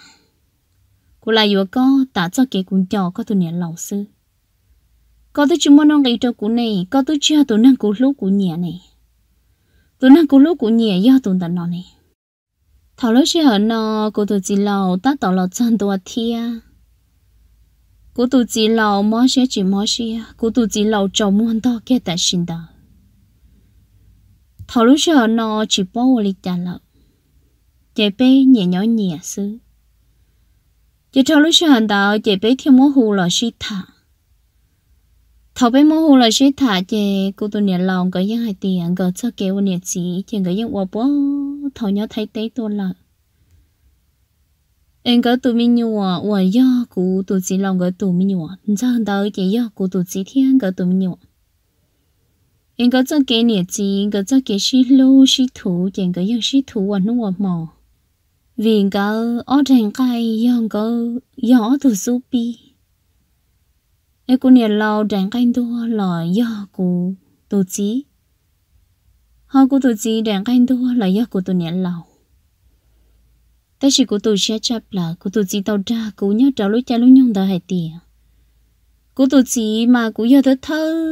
cô lại vừa có đã cho kẻ cũng cho có tu niệm lão sư có tôi chúng mong nghĩ cho cô này có tôi chưa tôi năng cô lúc cô nhẹ này tôi năng cô lúc cô nhẹ do tôi tận nó này thảo lúc sẽ ở nó cô tôi chỉ lâu ta tỏ lọ chân tôi thia cô tôi chỉ lâu mò sẽ chỉ mò sẽ cô tôi chỉ lâu trong muôn to kia tại sinh đó thảo lúc sẽ ở nó chỉ bỏ vô lịch trả lợ chế bé nhẹ nhỏ nhẹ xứ chế thảo lúc sẽ ở đó chế bé thêm mô hù là sĩ thả thầu bé mô hồ là sĩ thả chế cô tôi nhẹ lòng cái những hai tiền cái cho kéo nhẹ chỉ tiền cái những quả bó thầu nhỏ thấy tế tôi là em có tụi mình nhiều và do cụ tụi chị lòng có tụi mình nhiều cho sao đâu chỉ do cụ tụi chị thiên có tụi mình nhiều em có cho cái nhẹ chỉ có cho cái sĩ lô sĩ thủ tiền cái những sĩ thủ và nó mò vì có ở trên cái do có do tụi su pi ai cô nè lâu đánh canh đua là do cô tổ chí. Họ cũng tổ chí đánh canh đua là do cô tổ nè lâu ta chỉ cô tổ sẽ chấp là cô tổ chí tàu ra, cô nhớ trả lối cha lối nhung đời hay tiền cô tổ chí mà cô nhớ tới thơ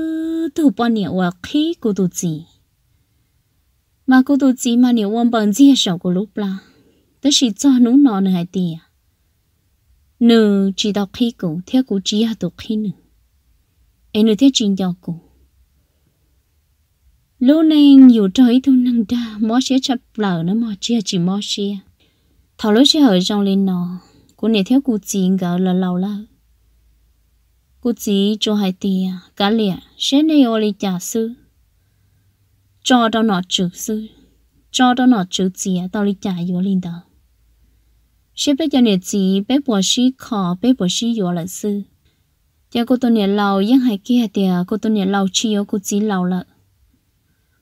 thủ bao nhiêu và khi cô tổ chí. Mà cô tổ chí mà nếu ông bằng gì sợ cô lúc là ta chỉ cho nó nó này hay tiền à. nữ chỉ đọc khi cũng theo cô chỉ học khi nữa em nữ thế chuyện giàu cổ. Lúc này nhiều trời thu năng đa mò xe chập lở nó, mò chia, chỉ mò xe thảo lúc xe ở trong lên nó cô này theo cụ chỉ gỡ là lâu lâu cụ chỉ cho hai tia cả lẹ xe này ở li trả sư cho đâu nọ chữ sư cho đâu nọ chữ chỉ tao li trả vô lên đó xe bây giờ này chỉ bé bỏ xí khó bé bỏ xí vô là sư giờ cô tôi nè lâu nhưng hai kia thì cô tôi nè lâu chi yo cô chỉ lâu là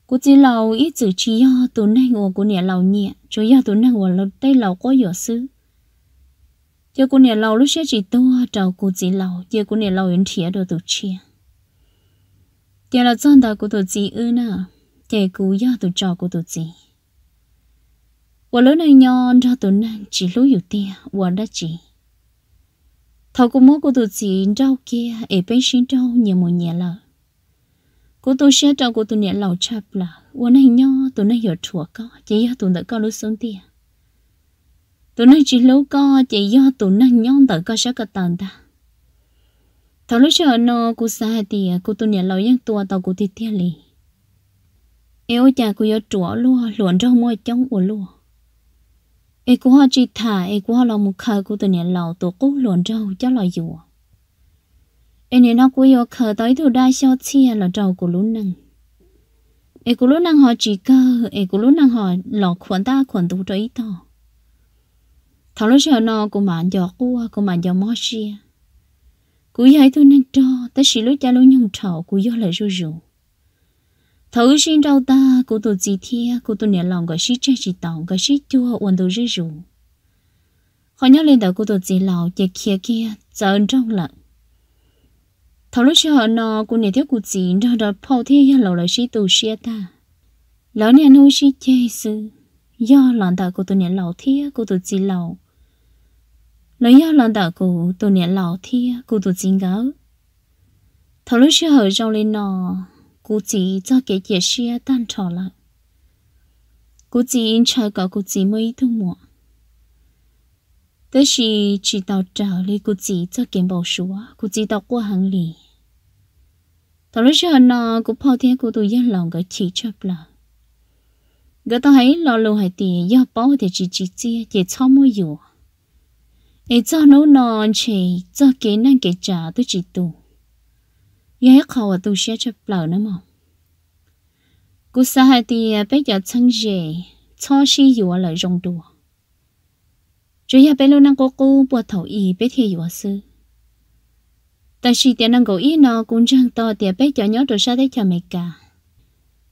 cô chỉ lâu ít chữ chi yo tôi nay ngồi cô nè lâu nhẹ cho yo tôi nay ngồi là đây lâu có yo sư giờ cô nè lâu lúc sẽ chỉ to trâu cô chỉ lâu giờ cô nè lâu yên thiệt được tụt chia giờ là chân ta cô tôi chỉ ư nè giờ cô yo tôi cho cô tôi chỉ 我老那娘找到那只路有点，我那只。 Thầu cũng muốn cô tôi chỉ rau kia ở bên xin rau nhiều một nhẹ lợ. Cô tôi sẽ rau cô tôi nhẹ lầu chập là cô này nho tôi này hiểu chùa có chỉ do tôi đã có lúc sống tiền tôi này chỉ lâu có chỉ do tôi này nhon đã có sẽ có tàn ta. Thầu lúc chờ nó cô xa thì à, cô tôi nhẹ lầu yang tua tàu cô thì tiền lì. Yêu cha cô yêu chùa luôn luồn rau mua trong của luôn ai cũng họ chỉ thả ai cũng họ lòng một khờ của tụi này lầu tổ cú luồn rau cho lò dùa. Ai này nó cũng yêu khờ tới thủ đa cho chia là rau của lũ năng. Ai cũng lũ năng họ chỉ cơ ai cũng lũ năng họ lò khuẩn ta, khuẩn tụ cho ít to thằng lúc sau nó cũng mà giọt qua cũng mà giọt mò xia. Cũng vậy thôi nên cho tới xí lúc cha lúc nhung trầu cũng do lại ru ru thấu xin đâu ta cô tôi gì thia cô tôi nhẹ lòng cái sĩ chơi chỉ tàu cái sĩ chua uốn đồ rơi rủ họ nhớ lên đầu cô tôi gì lão chỉ kia kia giờ trong lận thấu lúc chờ nó cô nhẹ thiếu cô gì ra đó phao thia ya lão là sĩ tù xia ta lão nhẹ nô sĩ chơi sư do lòng đầu cô tôi nhẹ lão thia cô tôi gì lão lão do lòng đầu cô tôi nhẹ lão thia cô tôi gì gấu thấu lúc họ trong lên nó cô chỉ cho cái gì xia tan trò lại cô chỉ chờ cả cô chỉ mới thu mua tới khi chỉ tàu trở lại cô chỉ cho kiếm bảo số cô chỉ tàu qua hàng lì tàu lúc giờ nó cô phao thiên cô tôi yên lòng cái chỉ chấp là người ta thấy lo lâu hay tiền do bảo thì chỉ chỉ chia chỉ cho mua nhiều ấy cho nó non chỉ cho cái năng cái trả tôi chỉ tụ ยังเขาว่าตูเสียจะเปล่านะมอ cú sa hai thì bây giờ chân dễ cho xí yếu là rong đùa rồi ya bây lâu năng cố cố bùa thầu y bây thì yếu sư ta chỉ tiền năng cố y nó cũng chẳng to tiền bây giờ nhớ đồ sa đấy cho mày cả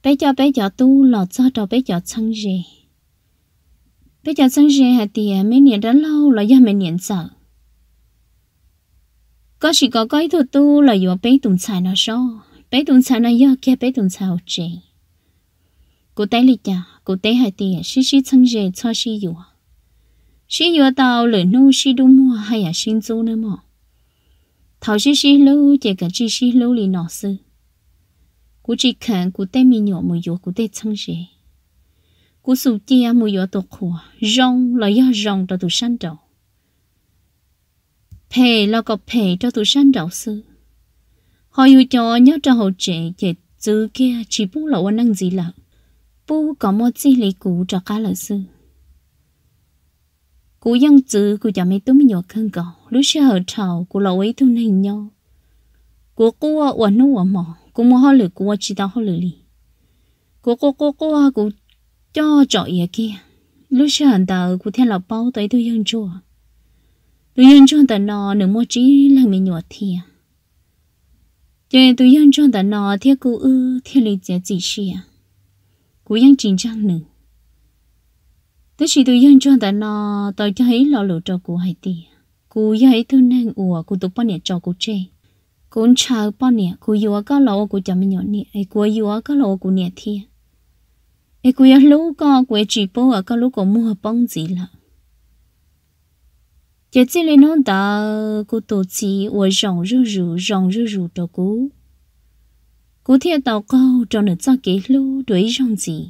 bây giờ bây giờ tu lọt cho đồ bây giờ chân dễ bây giờ chân dễ hai thì mấy年đã lâu là do mấy年sợ có chỉ có cái thuật tu là do bé tụng xài nó so bé tụng xài nó do kia bé tụng xài chế cô tay lịch chả cô tay hai tiền xí xí chân dễ cho xí yếu xí yếu tao lời nu xí đúng mua hay là xin du nữa mà thảo xí xí lâu chỉ cả chỉ xí lâu lì nọ sư cô chỉ cần cô tay mi nhỏ mùi yếu cô tay chân dễ cô sụt chia mùi yếu tổ khổ rong, là do rong cho tụ sanh đầu phê là có phê cho tôi sanh đạo sư. Họ yêu cho nhớ cho hậu trẻ trẻ chữ kia chỉ bố là năng gì là bố có một gì lý cũ cho cả lợi sư. Cú dân chữ cú cho mấy tụi mình nhỏ khăn cầu lúc sẽ hở trào cú lâu ấy thu này nhau. Cú cú ở nu ở mỏ, cú mua hoa lửa cú chỉ tao hoa lửa lì. Cú cú cú cú cú cho trọ ý kia. Lúc sẽ hẳn tờ cú theo là bao tới tôi dân chùa tôi yên cho ta nó nửa mua trí là mình nhỏ thiệt nên tôi yên chọn ta nó theo cú ư theo lý giải gì xí à Cô chính trang nữ Thế chỉ tôi yên chọn ta nó tôi cho thấy lo lụt cho cô hay tì Cô yên ấy thương năng ủa cô tụ bao nhiêu cho cô chê Cô chào bao nhiêu cô yêu có lo cô chăm nhỏ nè ai cô yêu có lo cô nè thiệt ai cô yêu lúc có cú chỉ bố ở có lúc có mua bông gì là giờ chỉ lên nó đã cô tổ chỉ ở rong rú rú rong rú rú đó cô cô thiệt tàu câu cho nó cho cái lú đuổi rong gì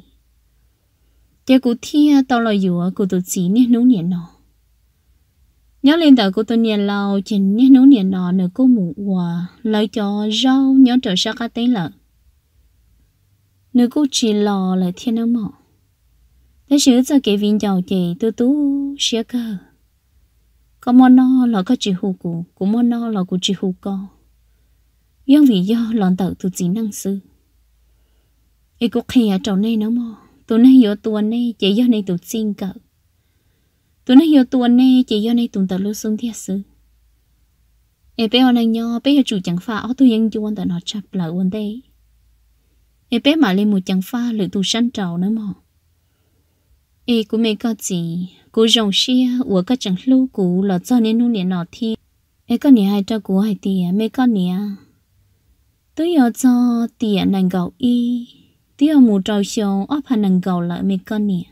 giờ cô thiệt tàu là dù cô tổ chỉ nè nấu nè nó nhớ lên tàu cô tổ nè lâu trên nè nấu nè nọ nữa cô mù hòa lời cho rau nhớ trở ra cái tên là nữa cô chỉ lò là thiên nó mỏ thế chứ cho cái viên giàu chị tôi tú xía cơ có món nó là có chỉ hù cụ cũng món nó là cụ chỉ hù co nhưng vì do lọn tự tụi chỉ năng sư. Ấy cũng khi ở trong này nó mò. Tụi này hiểu tuần này chỉ do này tụi xin cỡ tụi này hiểu tuần này chỉ do này tụi tụi lưu xuống thiệt à sư. Ấy bé ông này nhỏ bé chủ chẳng pha ở tụi dân chuan tụi nó chập lại vấn đề ấy bé mà lên một chẳng pha lựa tù săn trầu nữa mò. Ấy cũng mấy có gì cú rồng xia của các chẳng lưu cú là cho nên nu liền nọ thi. Ấy có nhà hai cho cú hai tiền à, mấy con nhà tôi giờ cho tiền à, nàng gạo y. Tôi giờ mù trâu xiong ấp hành nàng gạo lại mấy con nhà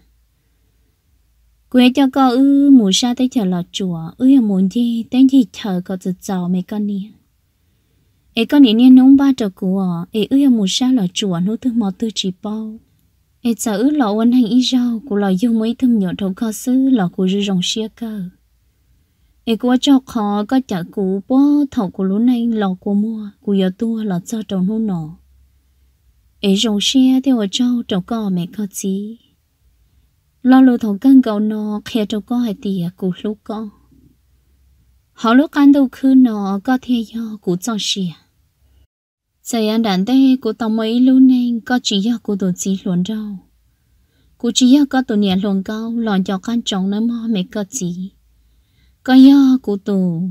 quê cho con ư, mù sa tới chờ lọ chùa. Ư giờ muốn gì tới gì chờ có tự giàu mấy con nhà ấy con nhà nông ba cho cú à. Ấy ư giờ mù sa lọ chùa nô tư mò tư chỉ bao ai sợ ứ lọ quân hành ý rau của lọ dùng mấy thâm nhỏ thấu khó sư lọ của rư rồng xia cơ. Ai qua cho khó có chả cú bó thầu của lũ này lọ của mua, của giờ tua lọ cho trồng nô nọ. Ai rồng xia theo ở châu trồng co mẹ có chí. Lo lù thầu cân cầu nọ, khe trồng cò hai tìa của lũ con. Họ lúc ăn đâu khứ nọ, có thể do của cho xia. Sai an đàn tê, cô tao mấy lưu nên có chỉ do cô tổ chí luôn đâu. cô chỉ do có tổ nhà luôn cao lòn cho căn chồng nó mò mấy có chỉ. Có do cô tổ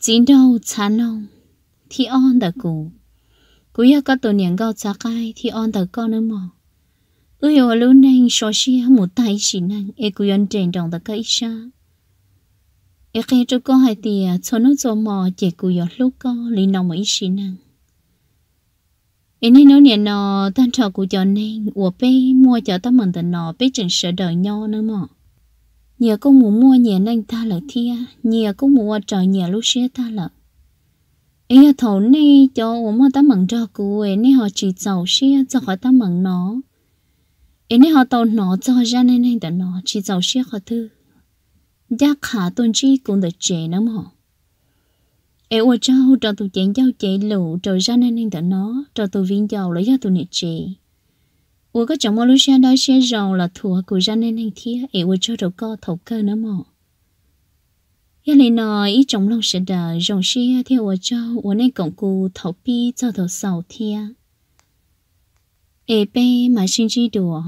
chỉ đâu chán không thì on đã cô. Cô do có tổ nhà cao chá cái thì on đã con nó mò. Ui ở lưu nên xóa xia một tay xì năng e cô yên trên đồng đã cái xa. E khi cho cô hai tìa, cho nó cho mò chỉ cô yon lúc có, lý nông mấy xì năng nên nó nè nó tan trò của cho nên của bé mua cho tao mình tận nó bé chẳng sợ đời nho nữa mà. Nhờ cũng muốn mua nhà nên ta lợi thia nhờ cũng mua trời nhà lúc xưa ta lợi ấy thầu này cho bọn ta mừng cho cô ấy nên họ chỉ giàu xưa cho họ tao mừng nó ấy nên họ tao nó cho ra nên nên tận nó chỉ giàu xưa họ thư. Giá khả tôn chi cũng được chế nữa mà em ở cháu cho tụi chén cháu chạy lụ rồi ra nên nên tận nó. Cho tụi viên giàu lấy ra tụi nịt chị ủa, có chồng mua xe đó xe giàu là thua của ra nên nên thía. Em ở cho rồi co thầu cơ nữa mà ya này nói, ý chồng lòng sẽ đợi dòng xe theo ở cháu. Ở nên cộng cụ thầu pi cho thầu sầu thía. Ê bê mà xin chi đùa.